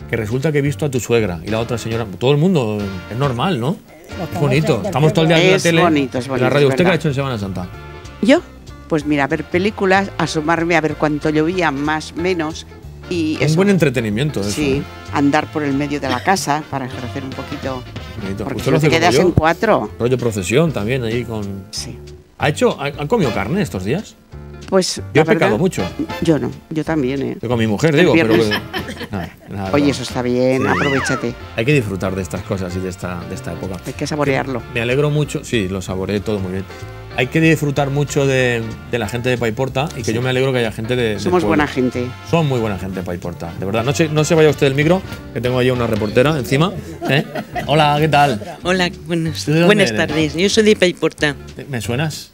que resulta que he visto a tu suegra. Y la otra señora, todo el mundo, es normal, ¿no? Es bonito. Estamos todo el día en la Es tele, bonito, es en bonito, la radio. es ¿Usted qué ha hecho en Semana Santa? ¿Yo? Pues mira, ver películas, asomarme a ver cuánto llovía, más, menos. Y Un eso. buen entretenimiento eso. Sí, andar por el medio de la casa para ejercer un poquito. Bonito. Porque no te quedas yo. en cuatro. Rollo procesión también ahí con. Sí. ¿Ha hecho, ha, ha comido carne estos días? Pues. Yo he pecado verdad, mucho. Yo no, yo también, ¿eh? Yo con mi mujer, El digo, pero. viernes. nada, nada, Oye, eso está bien, Sí. aprovechate. Hay que disfrutar de estas cosas y de esta, de esta época. Hay que saborearlo. Me alegro mucho, sí, lo saboreé todo muy bien. Hay que disfrutar mucho de, de la gente de Paiporta y que yo me alegro que haya gente de. Somos buena gente. Son muy buena gente Paiporta, de verdad. No se, no se vaya usted del micro, que tengo allí una reportera encima. ¿eh? Hola, ¿qué tal? Hola, buenas, ¿Tú de buenas eres? tardes. Yo soy de Paiporta, ¿Me suenas?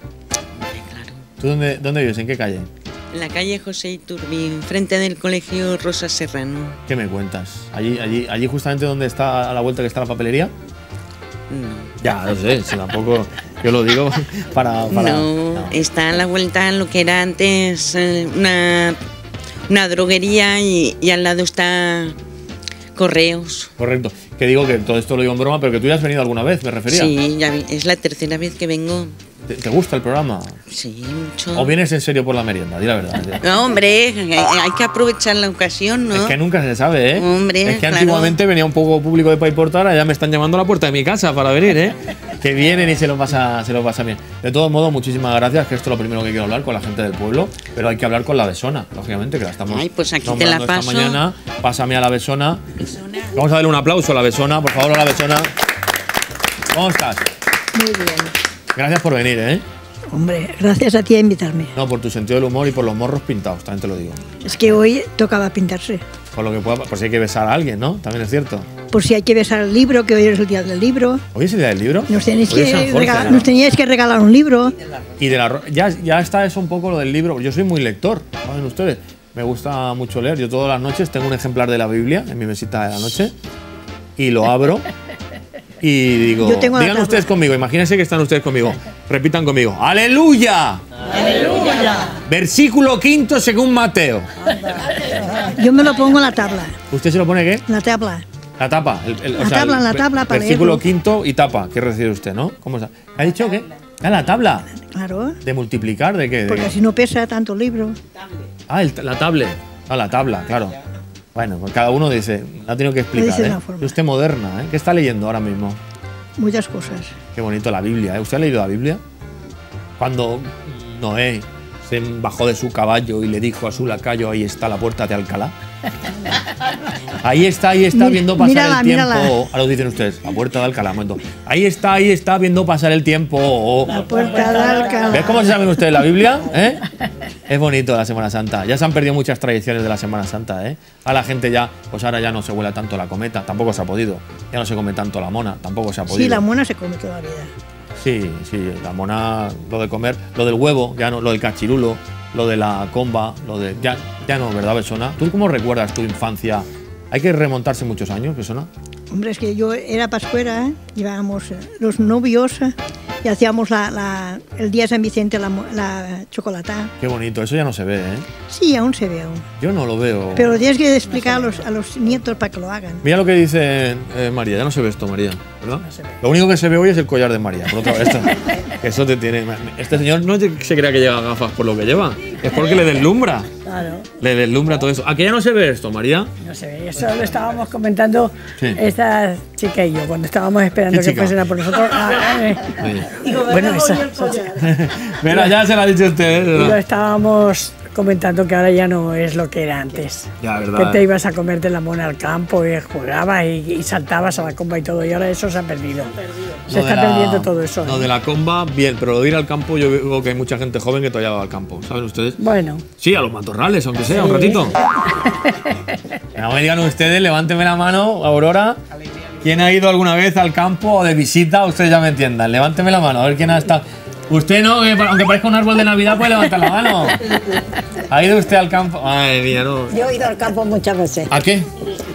claro. ¿Tú dónde, dónde vives? ¿En qué calle? En la calle José Iturbi, frente del colegio Rosa Serrano. ¿Qué me cuentas? Allí, allí, allí justamente donde está a la vuelta que está la papelería. No. Ya, no sé, si tampoco yo lo digo para. para- no, no. está a la vuelta a lo que era antes eh, una, una droguería y, y al lado está Correos. Correcto. Que digo que todo esto lo digo en broma, pero que tú ya has venido alguna vez, me refería. Sí, ya vi- es la tercera vez que vengo. ¿Te, te gusta el programa? Sí, mucho. ¿O vienes en serio por la merienda? Di la verdad. No, hombre, hay que aprovechar la ocasión, ¿no? Es que nunca se sabe, ¿eh? Hombre, es que claro. antiguamente venía un poco público de Paiporta, ahora ya me están llamando a la puerta de mi casa para venir, ¿eh? que vienen y se lo pasa, se lo pasa bien. De todos modos, muchísimas gracias, que esto es lo primero que quiero hablar con la gente del pueblo, pero hay que hablar con la besona, lógicamente, que la estamos Ay, pues aquí te la nombrando esta paso. mañana. Pásame a la besona. Vamos a darle un aplauso a la besona, por favor, a la besona. ¿Cómo estás? Muy bien. Gracias por venir, ¿eh? Hombre, gracias a ti a invitarme. No, por tu sentido del humor y por los morros pintados, también te lo digo. Es que hoy tocaba pintarse. Por lo que pueda, por si hay que besar a alguien, ¿no? También es cierto. Por si hay que besar el libro, que hoy es el día del libro. ¿Hoy es el día del libro? Nos tenéis, que Jorge, regalar, ¿no? nos teníais que regalar un libro. Y de la ya, ya está eso un poco lo del libro. Yo soy muy lector, saben ustedes. Me gusta mucho leer. Yo todas las noches tengo un ejemplar de la Biblia en mi mesita de la noche y lo abro y digo, digan tabla. ustedes conmigo, imagínense que están ustedes conmigo. Repitan conmigo. Aleluya. Versículo quinto según Mateo. Yo me lo pongo en la tabla. ¿Usted se lo pone qué? La tabla. La tapa. el- el- o La sea, tabla, el la tabla para Versículo leerlo. quinto y tapa. ¿Qué recibe usted, no? ¿Cómo está? ¿Ha dicho qué? Ah, la tabla. Claro. ¿De multiplicar? ¿De qué? ¿De Porque así no pesa tanto libro. Ah, la tablet. Ah, la tabla, claro. Bueno, pues cada uno dice, la tengo que explicar. dice ¿eh? una forma. Usted moderna, ¿eh? ¿Qué está leyendo ahora mismo? Muchas cosas. Qué bonito la Biblia, ¿eh? ¿Usted ha leído la Biblia? Cuando Noé se bajó de su caballo y le dijo a su lacayo, ahí está la puerta de Alcalá. Ahí está, ahí está viendo pasar mírala, el tiempo. mírala. Ahora lo dicen ustedes, la puerta de Alcalá. momento. Ahí está, ahí está viendo pasar el tiempo. La puerta de Alcalá. ¿Ves cómo se saben ustedes la Biblia? ¿Eh? Es bonito la Semana Santa. Ya se han perdido muchas tradiciones de la Semana Santa, ¿eh? A la gente ya, pues ahora ya no se vuela tanto la cometa, tampoco se ha podido. Ya no se come tanto la mona, tampoco se ha podido. Sí, la mona se come toda la vida. Sí, sí, la mona, lo de comer, lo del huevo, ya no, lo del cachirulo, lo de la comba, lo de. Ya, ya no, ¿verdad, Besona? ¿Tú cómo recuerdas tu infancia? Hay que remontarse muchos años, Besona. Hombre, es que yo era pascuera, ¿eh? llevábamos eh, los novios eh, y hacíamos la, la- el día de San Vicente la, la chocolata. Qué bonito, eso ya no se ve, ¿eh? Sí, aún se ve aún. Yo no lo veo. Pero tienes que explicar a los, a los nietos para que lo hagan. Mira lo que dice eh, María, ya no se ve esto, María, ¿verdad? Lo único que se ve hoy es el collar de María. Por otra vez, esto, eso te tiene. Este señor no se crea que lleva gafas por lo que lleva, es porque le deslumbra. Claro, Le deslumbra todo eso. ¿A qué ya no se ve esto, María? no se ve. Eso lo estábamos comentando Sí. esta chica y yo cuando estábamos esperando ¿Qué que fuesen a por nosotros. Ah, eh. Sí. Bueno, esa, esa ya se lo ha dicho usted, Y lo estábamos comentando que ahora ya no es lo que era antes. Ya, Que ¿verdad? te ibas a comerte la mona al campo y jugabas y, y saltabas a la comba y todo, y ahora eso se ha perdido. Se Lo de está la- perdiendo todo eso. Lo ¿eh? de la comba, bien, pero lo de ir al campo, yo veo que hay mucha gente joven que todavía va al campo, ¿saben ustedes? Bueno, Sí, a los matorrales, aunque sea, un ratito. No me digan ustedes, levánteme la mano, Aurora. ¿Quién ha ido alguna vez al campo o de visita? Ustedes ya me entiendan. Levánteme la mano, a ver quién ha estado. Usted no, que aunque parezca un árbol de Navidad, puede levantar la mano. ¿Ha ido usted al campo? Ay, mía, no. Yo he ido al campo muchas veces ¿A qué?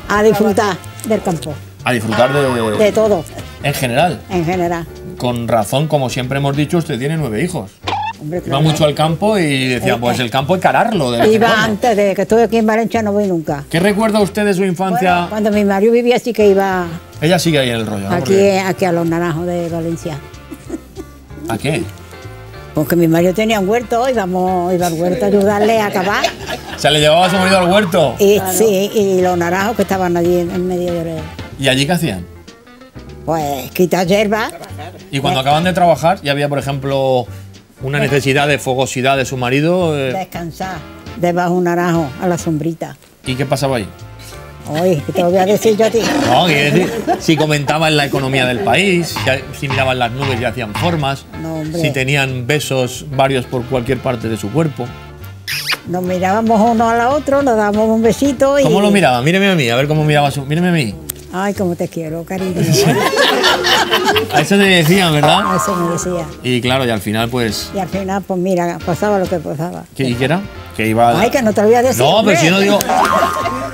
a disfrutar del campo, A disfrutar de. de todo, En general. en general. Con razón, como siempre hemos dicho, usted tiene nueve hijos. Hombre, Iba mucho al campo y decía, pues el campo hay que ararlo. de Iba antes de que estuve aquí en Valencia, no voy nunca. ¿Qué recuerda usted de su infancia? Bueno, cuando mi marido vivía, sí que iba Ella sigue ahí en el rollo. aquí, aquí a los naranjos de Valencia. ¿A qué? Porque mi marido tenía un huerto, íbamos, iba al huerto a ayudarle a acabar. O sea, le llevaba a su marido al huerto. Y sí, y los naranjos que estaban allí en, medio de ¿Y allí qué hacían? pues quitar hierba. Y cuando acaban de trabajar, ya había, por ejemplo, una necesidad de fogosidad de su marido. eh, descansar debajo de un naranjo a la sombrita. ¿Y qué pasaba ahí? Oye, ¿qué te lo voy a decir yo a ti? No, quiero decir, si comentaban la economía del país, si, miraban las nubes y hacían formas, No, si tenían besos varios por cualquier parte de su cuerpo. Nos mirábamos uno a la otro, nos dábamos un besito y... ¿Cómo lo miraba? Míreme a mí, a ver cómo miraba su. Míreme a mí. Ay, cómo te quiero, cariño. A eso te decían, ¿verdad? Eso me decía. Y claro, y al final, pues. Y al final, pues mira, pasaba lo que pasaba. ¿qué, ¿Y qué era? Que iba. Ay, que no te lo voy a decir. no, pero si no digo.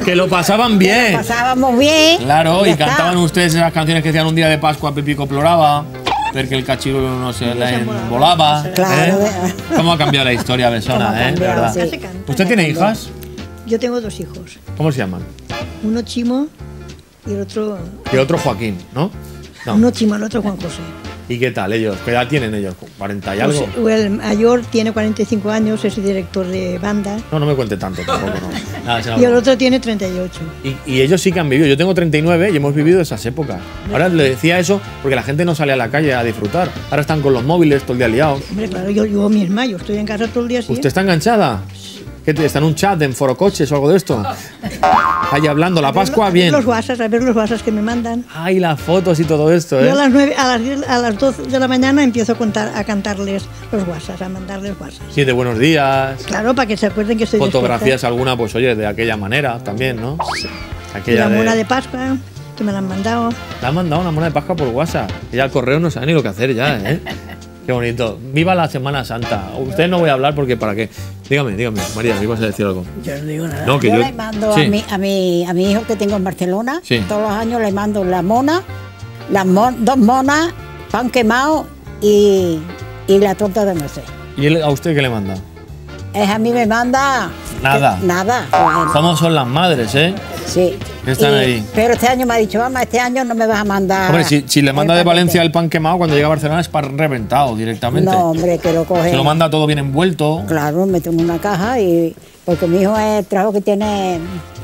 Que lo pasaban bien. Pasábamos bien. Claro, y cantaban ustedes esas canciones que decían un día de Pascua, Pepico ploraba, porque el cachiro no se le volaba. Claro, ¿eh? ¿Cómo ha cambiado la historia, Besona, eh? Cambiado, sí. ¿Usted tiene hijas? Yo tengo dos hijos. ¿Cómo se llaman? Uno Chimo y el otro. Y otro Joaquín, ¿no? No. Uno Chimo, el otro Juan José. ¿Y qué tal ellos? ¿Qué edad tienen ellos? ¿40 y algo? Pues, el mayor tiene 45 años, es director de banda. No, no me cuente tanto tampoco, no. Nada, Y el otro tiene 38. Y, y ellos sí que han vivido. Yo tengo 39 y hemos vivido esas épocas. Ahora le decía eso porque la gente no sale a la calle a disfrutar. Ahora están con los móviles todo el día liados. Hombre, claro, yo, yo misma, yo estoy en casa todo el día así. ¿Usted está enganchada? ¿Qué ¿Está en un chat en forocoches o algo de esto? Ahí hablando, la Pascua, A ver bien. Los WhatsApp, a ver los WhatsApp que me mandan. Ay, las fotos y todo esto, Yo ¿eh? a las, 9, a, las 10, a las 12 de la mañana empiezo a, contar, a cantarles los WhatsApp, a mandarles WhatsApp. Sí, de buenos días. Claro, para que se acuerden que estoy Fotografías alguna, pues oye, de aquella manera también, ¿no? Y Aquella la mona de... de Pascua, que me la han mandado. Le han mandado una mona de Pascua por WhatsApp. Y ya el correo no sabe ni lo que hacer ya, ¿eh? Qué bonito. Viva la Semana Santa. Usted no voy a hablar porque para qué. Dígame, dígame, María, me ibas a decir algo. Yo no digo nada. No, que yo, yo. le mando Sí. a, mi, a, mi, a mi hijo que tengo en Barcelona, Sí. todos los años le mando la mona, las mon- dos monas, pan quemado y, y la torta de nueces. ¿Y él, a usted qué le manda? Es a mí me manda... Nada. que- nada. ¿Cómo son las madres, eh? sí. Están Y- ahí. Pero este año me ha dicho, mamá, este año no me vas a mandar... Hombre, si, si le manda de paquete". Valencia el pan quemado, cuando llega a Barcelona es para reventado directamente. No, hombre, que lo coge. Se lo manda todo bien envuelto. Claro, meto en una caja y... Porque mi hijo es el trabajo que tiene...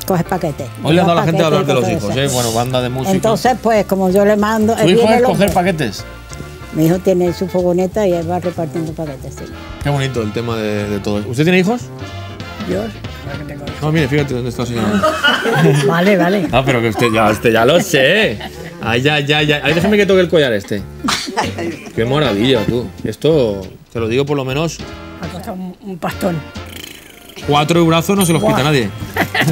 Coge paquetes. Hoy le ha dado a la gente a hablar de los hijos, ¿eh? Bueno, banda de música. Entonces, pues, como yo le mando... ¿Su hijo es coger paquetes? Mi hijo tiene su fogoneta y él va repartiendo paquetes, sí. Qué bonito el tema de, de todo. ¿Usted tiene hijos? Yo, No, mire, fíjate dónde está señora. Vale, vale. Ah, pero que usted ya, este ya lo sé. Ay, ya, ya, ya. Ay, déjame que toque el collar este. Qué maravilla, tú. Esto, te lo digo por lo menos, Me ha costado un, un pastón. cuatro brazos no se los quita nadie.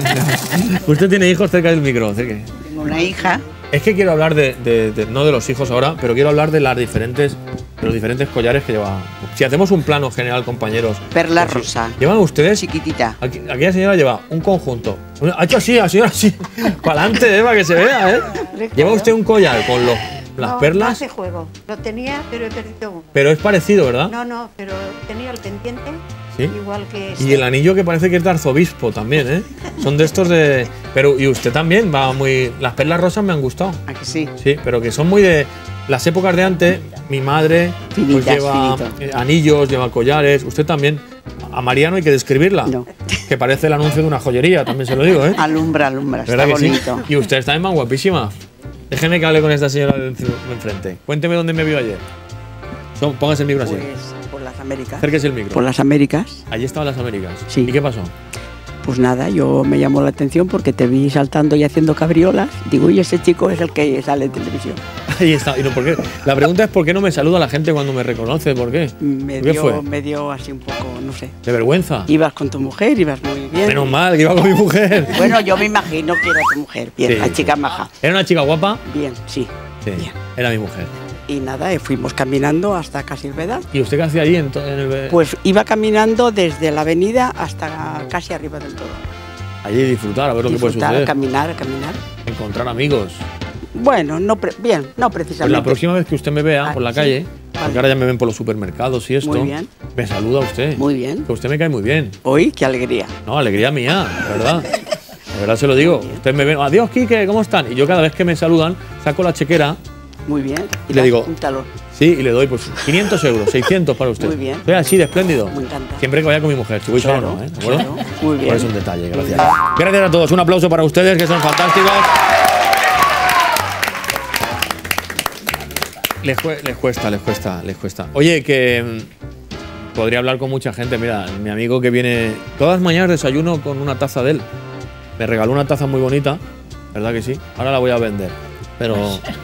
usted tiene hijos cerca del micro, cerca. Tengo una hija. Es que quiero hablar de, de- de- no de los hijos ahora, pero quiero hablar de las diferentes, de los diferentes collares que lleva. Si hacemos un plano general, compañeros. Perla pues, rosa. Llevan ustedes. Chiquitita. Aquí- Aquella señora lleva un conjunto. Ha hecho así, así, así. Para adelante, eh, para que se vea, ¿eh? Lleva usted un collar con los, las No, perlas, No hace juego. Lo tenía, pero he perdido uno. pero es parecido, ¿verdad? No, no, pero tenía el pendiente Sí. igual que Y el anillo que parece que es de arzobispo también, ¿eh? Son de estos de. Pero, y usted también va muy. Las perlas rosas me han gustado. ¿A que sí? Sí, pero que son muy de. Las épocas de antes, mi madre pues lleva finito. eh, anillos, lleva collares. Usted también. A Mariano hay que describirla. No. Que parece el anuncio de una joyería, también se lo digo, ¿eh? Alumbra, alumbra. Está bonito. Y usted está más guapísima. Déjeme que hable con esta señora de enfrente. Cuénteme dónde me vio ayer. Póngase el micro así. Pues Américas. Acérquese el micro. Por las Américas. Allí estaban las Américas. Sí. ¿Y qué pasó? Pues nada, yo me llamó la atención porque te vi saltando y haciendo cabriolas. Digo, y ese chico es el que sale en televisión. Ahí está. Y no, ¿por qué? La pregunta es por qué no me saluda la gente cuando me reconoce. ¿Por qué? Me ¿Por qué dio, fue? me dio así un poco, no sé. ¿De vergüenza? Ibas con tu mujer, ibas muy bien. Menos mal que iba con mi mujer. Bueno, yo me imagino que era tu mujer. Bien, Sí, la chica maja. ¿Era una chica guapa? Bien, sí. Sí. Bien. Era mi mujer. Y nada, eh, fuimos caminando hasta casi el Vedal. ¿Y usted qué hacía allí en, el... Pues iba caminando desde la avenida hasta casi arriba del todo. allí disfrutar, a ver lo que puede suceder? caminar, caminar. Encontrar amigos. Bueno, no pre- bien, no Pues precisamente. la próxima vez que usted me vea Ah, por la sí. calle, Vale. porque ahora ya me ven por los supermercados y esto, Muy bien. me saluda usted. Muy bien. Que usted me cae muy bien. Hoy, qué alegría. No, alegría mía, de verdad. De verdad se lo digo. Usted me ve, adiós, Quique, ¿cómo están? Y yo cada vez que me saludan, saco la chequera Muy bien. Y le digo- Un talón. Sí, y le doy pues 500 euros, 600 para usted. Muy bien. Soy así de espléndido. Me encanta. Siempre que vaya con mi mujer, si voy solo no, ¿eh? Muy bien. Pues es un detalle, gracias. Gracias a todos, un aplauso para ustedes que son fantásticos. Les, les cuesta, les cuesta, les cuesta. Oye, que mm, podría hablar con mucha gente. Mira, mi amigo que viene todas las mañanas desayuno con una taza de él. Me regaló una taza muy bonita, ¿verdad que sí? Ahora la voy a vender. Pero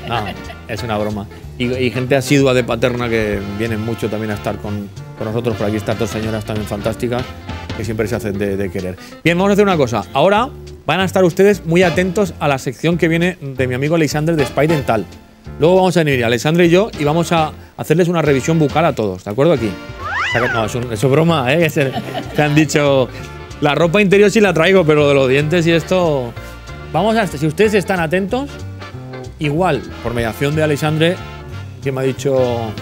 nada, es una broma. Y, y gente asidua de Paterna que vienen mucho también a estar con, nosotros. Por aquí están dos señoras también fantásticas que siempre se hacen de, querer. Bien, vamos a hacer una cosa. Ahora van a estar ustedes muy atentos a la sección que viene de mi amigo Alexander de Spy Dental. Luego vamos a venir Alexandre y yo y vamos a hacerles una revisión bucal a todos, ¿de acuerdo? Aquí. No, eso es broma, ¿eh? Se han dicho. La ropa interior sí la traigo, pero de los dientes y esto. Vamos a. Si ustedes están atentos, igual, por mediación de Alexandre, que me ha dicho.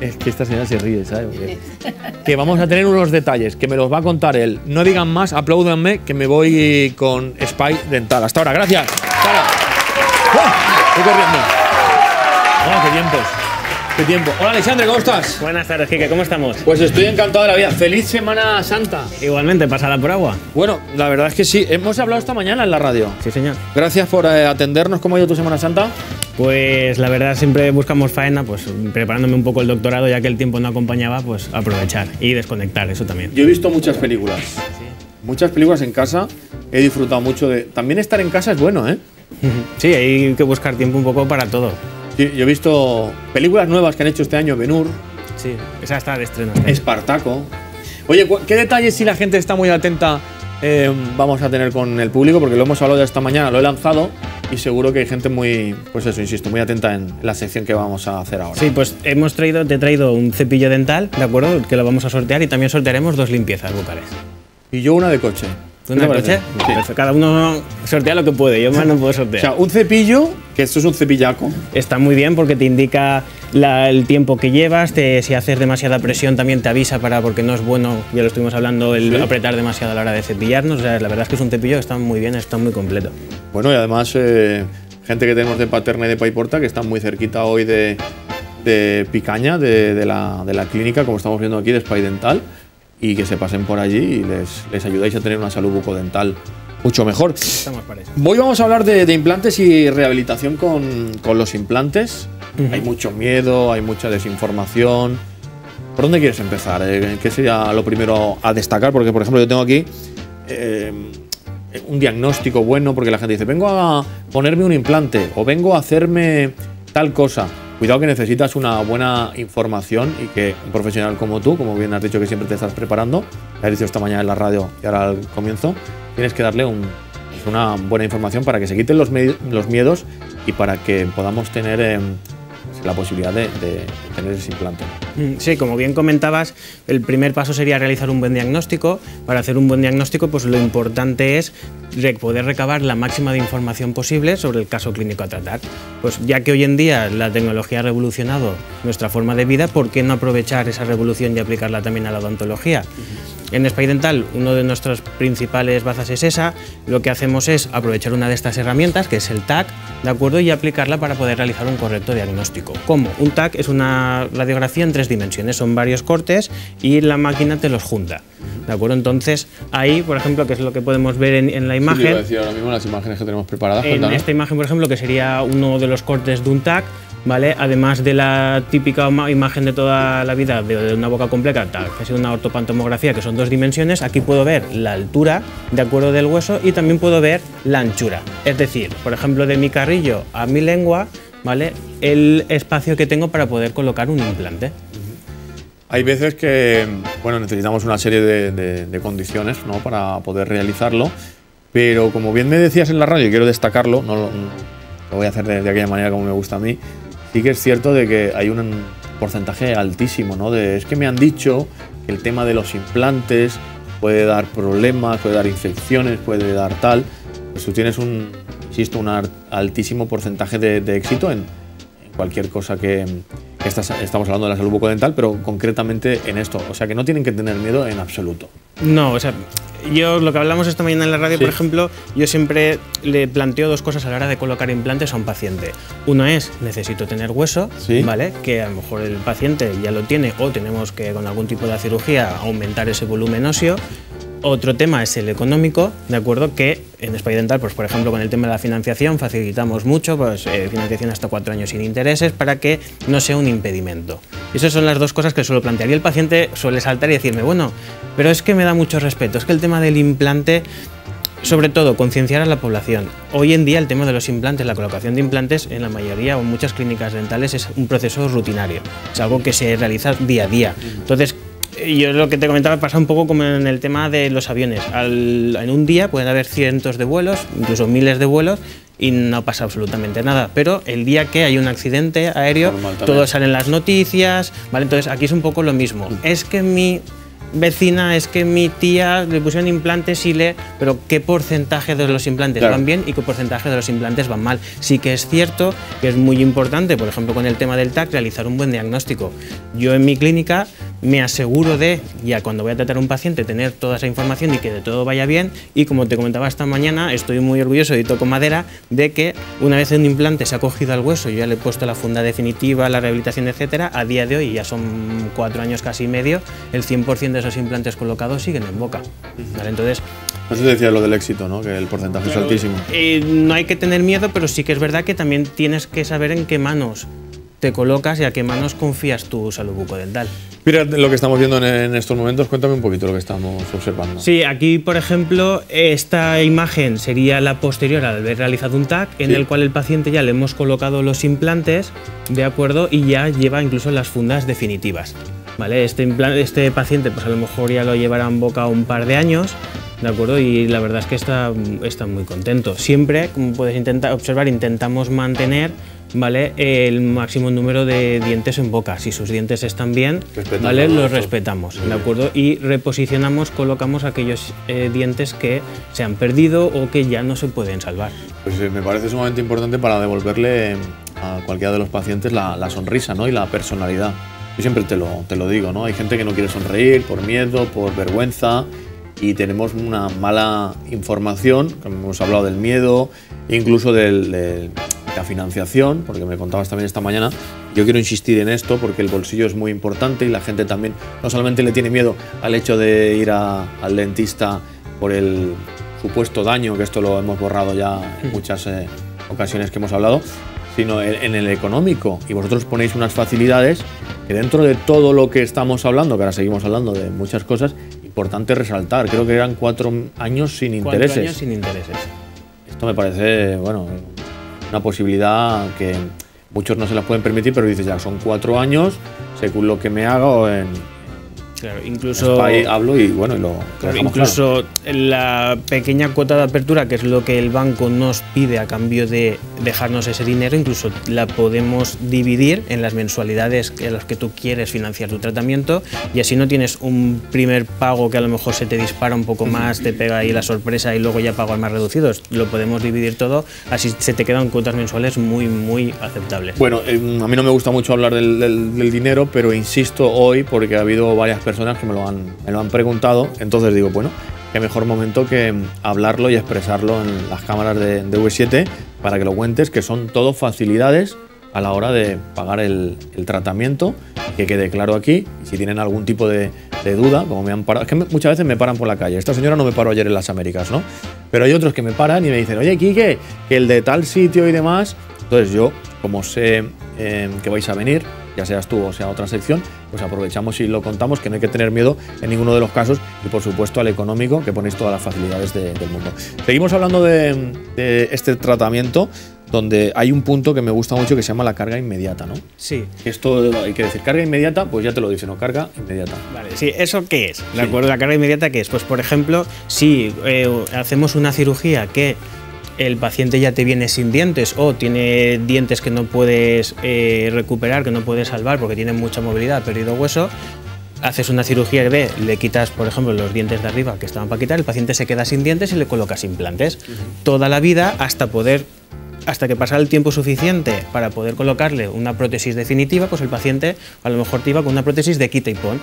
Es que esta señora se ríe, ¿sabes? Que vamos a tener unos detalles que me los va a contar él. No digan más, apláudanme, que me voy con Spy Dental. Hasta ahora, gracias. Ahora. ¡Ah! Estoy corriendo. Oh, qué tiempos. Qué tiempo. Hola, Alexandre, ¿cómo estás? Buenas tardes, Kike, ¿cómo estamos? Pues estoy encantado de la vida. Feliz Semana Santa. Igualmente, pasada por agua. Bueno, la verdad es que sí. Hemos hablado esta mañana en la radio. Sí, señor. Gracias por eh, atendernos. ¿Cómo ha ido tu Semana Santa? Pues la verdad siempre buscamos faena, pues preparándome un poco el doctorado, ya que el tiempo no acompañaba, pues aprovechar y desconectar, eso también. Yo he visto muchas películas. Muchas películas en casa. He disfrutado mucho de. También estar en casa es bueno, ¿eh? Sí, hay que buscar tiempo un poco para todo. Sí, yo he visto películas nuevas que han hecho este año: Benur, Sí, esa está de estreno. Espartaco. Oye, ¿qué detalles si la gente está muy atenta eh, vamos a tener con el público? Porque lo hemos hablado ya esta mañana, lo he lanzado y seguro que hay gente muy, pues eso, insisto, muy atenta en la sección que vamos a hacer ahora. Sí, pues hemos traído, te he traído un cepillo dental, ¿de acuerdo? Que lo vamos a sortear y también sortearemos dos limpiezas bucales. Y yo una de coche. ¿Tú una ¿Qué te coche? Sí. Perfecto, Cada uno sortea lo que puede, yo más no puedo O sortear. sea, un cepillo, que esto es un cepillaco. Está muy bien porque te indica la- el tiempo que llevas, te- si haces demasiada presión también te avisa para porque no es bueno, ya lo estuvimos hablando, el Sí. apretar demasiado a la hora de cepillarnos. O sea, la verdad es que es un cepillo que está muy bien, está muy completo. Bueno, y además, eh, gente que tenemos de Paterna y de Paiporta, que están muy cerquita hoy de, de Picaña, de, de la, de la clínica, como estamos viendo aquí, de Spy Dental, y que se pasen por allí y les, les ayudáis a tener una salud bucodental mucho mejor. Estamos para eso. Hoy vamos a hablar de, de implantes y rehabilitación con, con los implantes. Hay mucho miedo, hay mucha desinformación. ¿Por dónde quieres empezar? Eh, ¿Qué sería lo primero a destacar? Porque, por ejemplo, yo tengo aquí eh, un diagnóstico bueno porque la gente dice, vengo a ponerme un implante o vengo a hacerme tal cosa. Cuidado que necesitas una buena información y que un profesional como tú, como bien has dicho que siempre te estás preparando, lo has dicho esta mañana en la radio y ahora al comienzo, tienes que darle pues una buena información para que se quiten los, miedos y para que podamos tener em, pues, la posibilidad de, tener ese implante. Mm, Sí, como bien comentabas, el primer paso sería realizar un buen diagnóstico. Para hacer un buen diagnóstico, pues lo importante es poder recabar la máxima de información posible sobre el caso clínico a tratar. Pues ya que hoy en día la tecnología ha revolucionado nuestra forma de vida, ¿por qué no aprovechar esa revolución y aplicarla también a la odontología? En Spy Dental, uno de nuestras principales bazas es esa. Lo que hacemos es aprovechar una de estas herramientas, que es el TAC, ¿de acuerdo? Y aplicarla para poder realizar un correcto diagnóstico. ¿Cómo? Un TAC es una radiografía en tres dimensiones, son varios cortes y la máquina te los junta. ¿De acuerdo? Entonces, ahí, por ejemplo, que es lo que podemos ver en, en la imagen. Sí, decir ahora mismo las imágenes que tenemos preparadas. En esta imagen, por ejemplo, que sería uno de los cortes de un TAC, Además de la típica ma- imagen de toda la vida de, una boca completa, que ha sido una ortopantomografía, que son dos dimensiones, aquí puedo ver la altura de acuerdo del hueso y también puedo ver la anchura. Es decir, por ejemplo, de mi carrillo a mi lengua. El espacio que tengo para poder colocar un implante. Hay veces que bueno, necesitamos una serie de, condiciones ¿no? para poder realizarlo, pero como bien me decías en la radio, y quiero destacarlo, no lo, lo voy a hacer de, de aquella manera como me gusta a mí, sí que es cierto de que hay un porcentaje altísimo, ¿no? De, es que me han dicho que el tema de los implantes puede dar problemas, puede dar infecciones, puede dar tal. Pues tú tienes un, insisto, un altísimo porcentaje de, de éxito en, en cualquier cosa que estás- estamos hablando de la salud bucodental, pero concretamente en esto. O sea que no tienen que tener miedo en absoluto. No, o sea, yo lo que hablamos esta mañana en la radio, Sí. por ejemplo, yo siempre le planteo dos cosas a la hora de colocar implantes a un paciente. Uno es, necesito tener hueso, Sí. ¿vale? Que a lo mejor el paciente ya lo tiene o tenemos que con algún tipo de cirugía aumentar ese volumen óseo. Otro tema es el económico, ¿de acuerdo? Que en Spy Dental, pues por ejemplo, con el tema de la financiación facilitamos mucho, pues eh, financiación hasta cuatro años sin intereses para que no sea un impedimento. Esas son las dos cosas que suelo plantear. Y el paciente suele saltar y decirme, bueno, pero es que me da mucho respeto, es que el tema del implante sobre todo, concienciar a la población. Hoy en día el tema de los implantes, la colocación de implantes en la mayoría o en muchas clínicas dentales es un proceso rutinario, es algo que se realiza día a día. Entonces, yo lo que te comentaba pasa un poco como en el tema de los aviones. Al- en un día pueden haber cientos de vuelos, incluso miles de vuelos, y no pasa absolutamente nada. Pero el día que hay un accidente aéreo, Normal también. todo sale en las noticias, ¿vale? Entonces aquí es un poco lo mismo. Es que mi vecina, es que mi tía le pusieron implantes y le... Pero ¿qué porcentaje de los implantes Claro. van bien y qué porcentaje de los implantes van mal? Sí que es cierto que es muy importante, por ejemplo, con el tema del TAC, realizar un buen diagnóstico. Yo en mi clínica me aseguro de, ya cuando voy a tratar a un paciente, tener toda esa información y que de todo vaya bien. Y como te comentaba esta mañana, estoy muy orgulloso y toco madera de que una vez un implante se ha cogido al hueso, yo ya le he puesto la funda definitiva, la rehabilitación, etcétera, a día de hoy, ya son cuatro años casi y medio, el 100% de esos implantes colocados siguen en boca. ¿vale? Entonces, eso te decía lo del éxito, ¿no? Que el porcentaje es altísimo. eh, no hay que tener miedo, pero sí que es verdad que también tienes que saber en qué manos te colocas y a qué manos confías tu salud bucodental. Mira lo que estamos viendo en, en estos momentos, cuéntame un poquito lo que estamos observando. Sí, aquí por ejemplo, esta imagen sería la posterior al haber realizado un TAC, en Sí. el cual el paciente ya le hemos colocado los implantes, ¿de acuerdo? Y ya lleva incluso las fundas definitivas. ¿Vale? Este, este paciente, pues a lo mejor ya lo llevará en boca un par de años, ¿de acuerdo? Y la verdad es que está, está muy contento. Siempre, como puedes intentar observar, intentamos mantener. ¿Vale? El máximo número de dientes en boca. Si sus dientes están bien, Respetan ¿vale? Los respetamos, ¿de acuerdo? Y reposicionamos, colocamos aquellos eh, dientes que se han perdido o que ya no se pueden salvar. Pues eh, me parece sumamente importante para devolverle a cualquiera de los pacientes la, la sonrisa ¿no? y la personalidad. Yo siempre te lo, te lo digo, ¿no? Hay gente que no quiere sonreír por miedo, por vergüenza y tenemos una mala información, como hemos hablado del miedo, incluso del- de la financiación, porque me contabas también esta mañana. Yo quiero insistir en esto porque el bolsillo es muy importante y la gente también no solamente le tiene miedo al hecho de ir a- al dentista por el supuesto daño, que esto lo hemos borrado ya en muchas eh, ocasiones que hemos hablado, sino en, en el económico. Y vosotros ponéis unas facilidades que dentro de todo lo que estamos hablando, que ahora seguimos hablando de muchas cosas, importante resaltar. Creo que eran cuatro años sin Cuatro intereses. años sin intereses. Esto me parece, bueno, una posibilidad que muchos no se las pueden permitir, pero dices ya, son cuatro años, según lo que me haga o en, Claro, incluso. Hablo y bueno, y lo, Claro, dejamos claro. incluso la pequeña cuota de apertura, que es lo que el banco nos pide a cambio de dejarnos ese dinero, incluso la podemos dividir en las mensualidades en las que tú quieres financiar tu tratamiento y así no tienes un primer pago que a lo mejor se te dispara un poco más, te pega ahí la sorpresa y luego ya pagas más reducidos. Lo podemos dividir todo, así se te quedan cuotas mensuales muy, muy aceptables. Bueno, eh, a mí no me gusta mucho hablar del, del- del dinero, pero insisto hoy porque ha habido varias personas que me lo han, me lo han preguntado. Entonces digo, bueno, qué mejor momento que hablarlo y expresarlo en las cámaras de, de V7 para que lo cuentes, que son todo facilidades a la hora de pagar el, el tratamiento. Que quede claro aquí, si tienen algún tipo de, de duda, como me han parado, es que muchas veces me paran por la calle. Esta señora no me paró ayer en las Américas, ¿no? Pero hay otros que me paran y me dicen, oye, Quique, que el de tal sitio y demás. Entonces yo, como sé eh, que vais a venir, ya seas tú o sea otra sección, pues aprovechamos y lo contamos, que no hay que tener miedo en ninguno de los casos y por supuesto al económico, que ponéis todas las facilidades de- del mundo. Seguimos hablando de, de este tratamiento donde hay un punto que me gusta mucho que se llama la carga inmediata, ¿no? Sí. Esto hay que decir, carga inmediata, pues ya te lo dice, ¿no? Carga inmediata. Vale, sí, ¿eso qué es? ¿De acuerdo? La carga inmediata, ¿qué es? Pues, por ejemplo, si eh, hacemos una cirugía que el paciente ya te viene sin dientes o tiene dientes que no puedes eh, recuperar, que no puedes salvar porque tiene mucha movilidad, perdido hueso, haces una cirugía de, le quitas, por ejemplo, los dientes de arriba que estaban para quitar, el paciente se queda sin dientes y le colocas implantes. Toda la vida hasta poder hasta que pasara el tiempo suficiente para poder colocarle una prótesis definitiva, pues el paciente a lo mejor te iba con una prótesis de quita y pon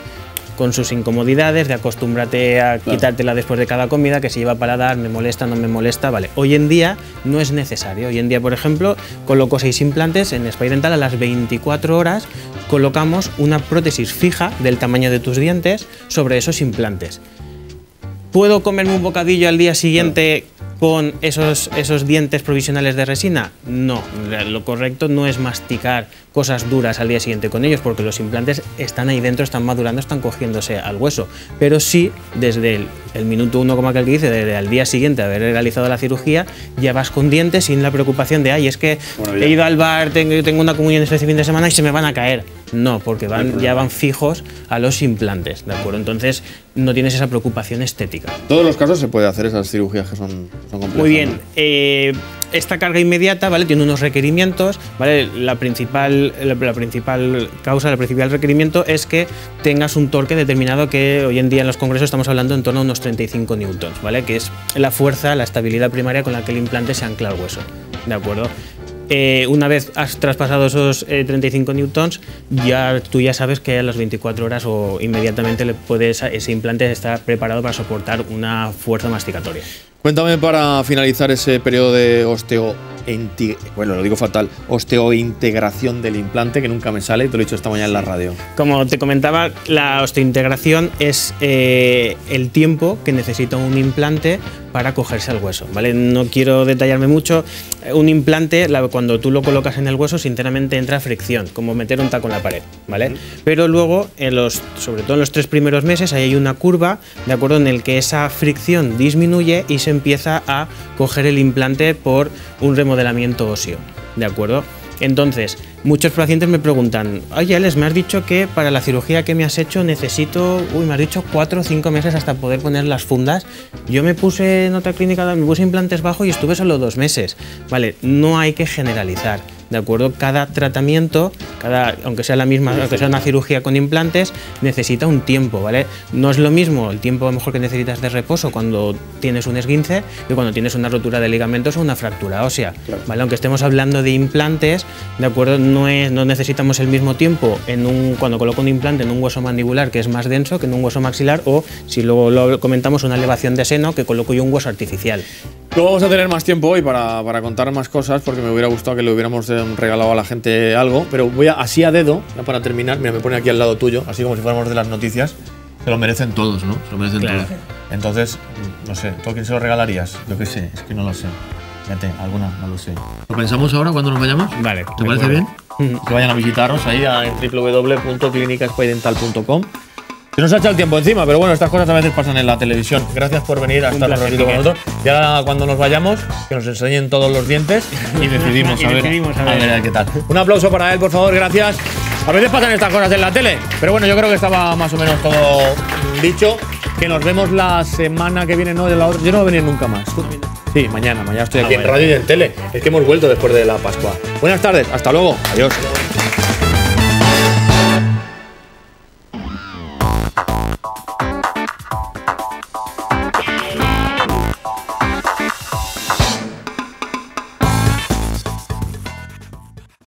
con sus incomodidades, de acostúmbrate a quitártela después de cada comida, que si lleva paladar, me molesta, no me molesta, vale. Hoy en día no es necesario. Hoy en día, por ejemplo, coloco seis implantes en Spy Dental a las 24 horas colocamos una prótesis fija del tamaño de tus dientes sobre esos implantes. ¿Puedo comerme un bocadillo al día siguiente con esos, esos dientes provisionales de resina? No, lo correcto no es masticar cosas duras al día siguiente con ellos, porque los implantes están ahí dentro, están madurando, están cogiéndose al hueso. Pero sí, desde el, el minuto uno, como aquel que dice, desde el día siguiente de haber realizado la cirugía, ya vas con dientes sin la preocupación de, ay, es que he ido al bar, tengo, tengo una comunión este fin de semana y se me van a caer. No, porque van, ya van fijos a los implantes, ¿de acuerdo? Entonces no tienes esa preocupación estética. Todos los casos se puede hacer esas cirugías que son, son complejas. Muy bien. eh, esta carga inmediata, ¿vale? Tiene unos requerimientos, ¿vale? La principal, la, la principal causa, el principal requerimiento es que tengas un torque determinado que hoy en día en los congresos estamos hablando en torno a unos 35 newtons, ¿vale? Que es la fuerza, la estabilidad primaria con la que el implante se ancla al hueso, ¿de acuerdo? Eh, una vez has traspasado esos eh, 35 newtons, ya tú ya sabes que a las 24 horas o inmediatamente le puedes, ese implante está preparado para soportar una fuerza masticatoria. Cuéntame para finalizar ese periodo de osteo bueno, lo digo fatal, osteointegración del implante, que nunca me sale, te lo he dicho esta mañana en la radio. Como te comentaba, la osteointegración es eh, el tiempo que necesita un implante para cogerse al hueso, ¿vale? No quiero detallarme mucho. Un implante, la- cuando tú lo colocas en el hueso, sinceramente entra fricción, como meter un taco en la pared, ¿vale? Pero luego, en los, sobre todo en los tres primeros meses, ahí hay una curva, ¿de acuerdo? En el que esa fricción disminuye y se empieza a coger el implante por un remodelamiento óseo, ¿de acuerdo? Entonces, muchos pacientes me preguntan, oye Alex, me has dicho que para la cirugía que me has hecho necesito, uy, me has dicho cuatro o cinco meses hasta poder poner las fundas. Yo me puse en otra clínica, me puse implantes bajo y estuve solo dos meses. Vale, no hay que generalizar. ¿De acuerdo? Cada tratamiento, cada, aunque sea la misma, aunque sea una cirugía con implantes, necesita un tiempo, ¿vale? No es lo mismo el tiempo a lo mejor que necesitas de reposo cuando tienes un esguince que cuando tienes una rotura de ligamentos o una fractura ósea, ¿vale? Aunque estemos hablando de implantes, ¿de acuerdo? No, es, no necesitamos el mismo tiempo en un, cuando coloco un implante en un hueso mandibular que es más denso que en un hueso maxilar o, si luego lo comentamos, una elevación de seno que coloco yo un hueso artificial. No vamos a tener más tiempo hoy para, para contar más cosas porque me hubiera gustado que le hubiéramos regalado a la gente algo, pero voy a, así a dedo, ya para terminar, mira, me pone aquí al lado tuyo, así como si fuéramos de las noticias, se lo merecen todos, ¿no? Se lo merecen Claro. todos. Entonces, no sé, ¿tú a quién se lo regalarías? Yo qué sé, es que no lo sé. Fíjate, alguna, no lo sé. ¿Lo pensamos ahora cuando nos vayamos? Vale. ¿Te parece bien? Que vayan a visitarnos ahí a www.clinicaspydental.com. Se nos ha echado el tiempo encima, pero bueno, estas cosas a veces pasan en la televisión. Gracias por venir a estar un ratito con nosotros. Y ahora cuando nos vayamos, que nos enseñen todos los dientes y decidimos, Y a, ver, decidimos, a a ver. ver qué tal. Un aplauso para él, por favor, gracias. A veces pasan estas cosas en la tele, pero bueno, yo creo que estaba más o menos todo dicho. Que nos vemos la semana que viene, no de la otra. Yo no voy a venir nunca más. Sí, mañana, mañana estoy Ah, aquí en bueno. radio y en tele. Es que hemos vuelto después de la Pascua. Buenas tardes, hasta luego. Adiós.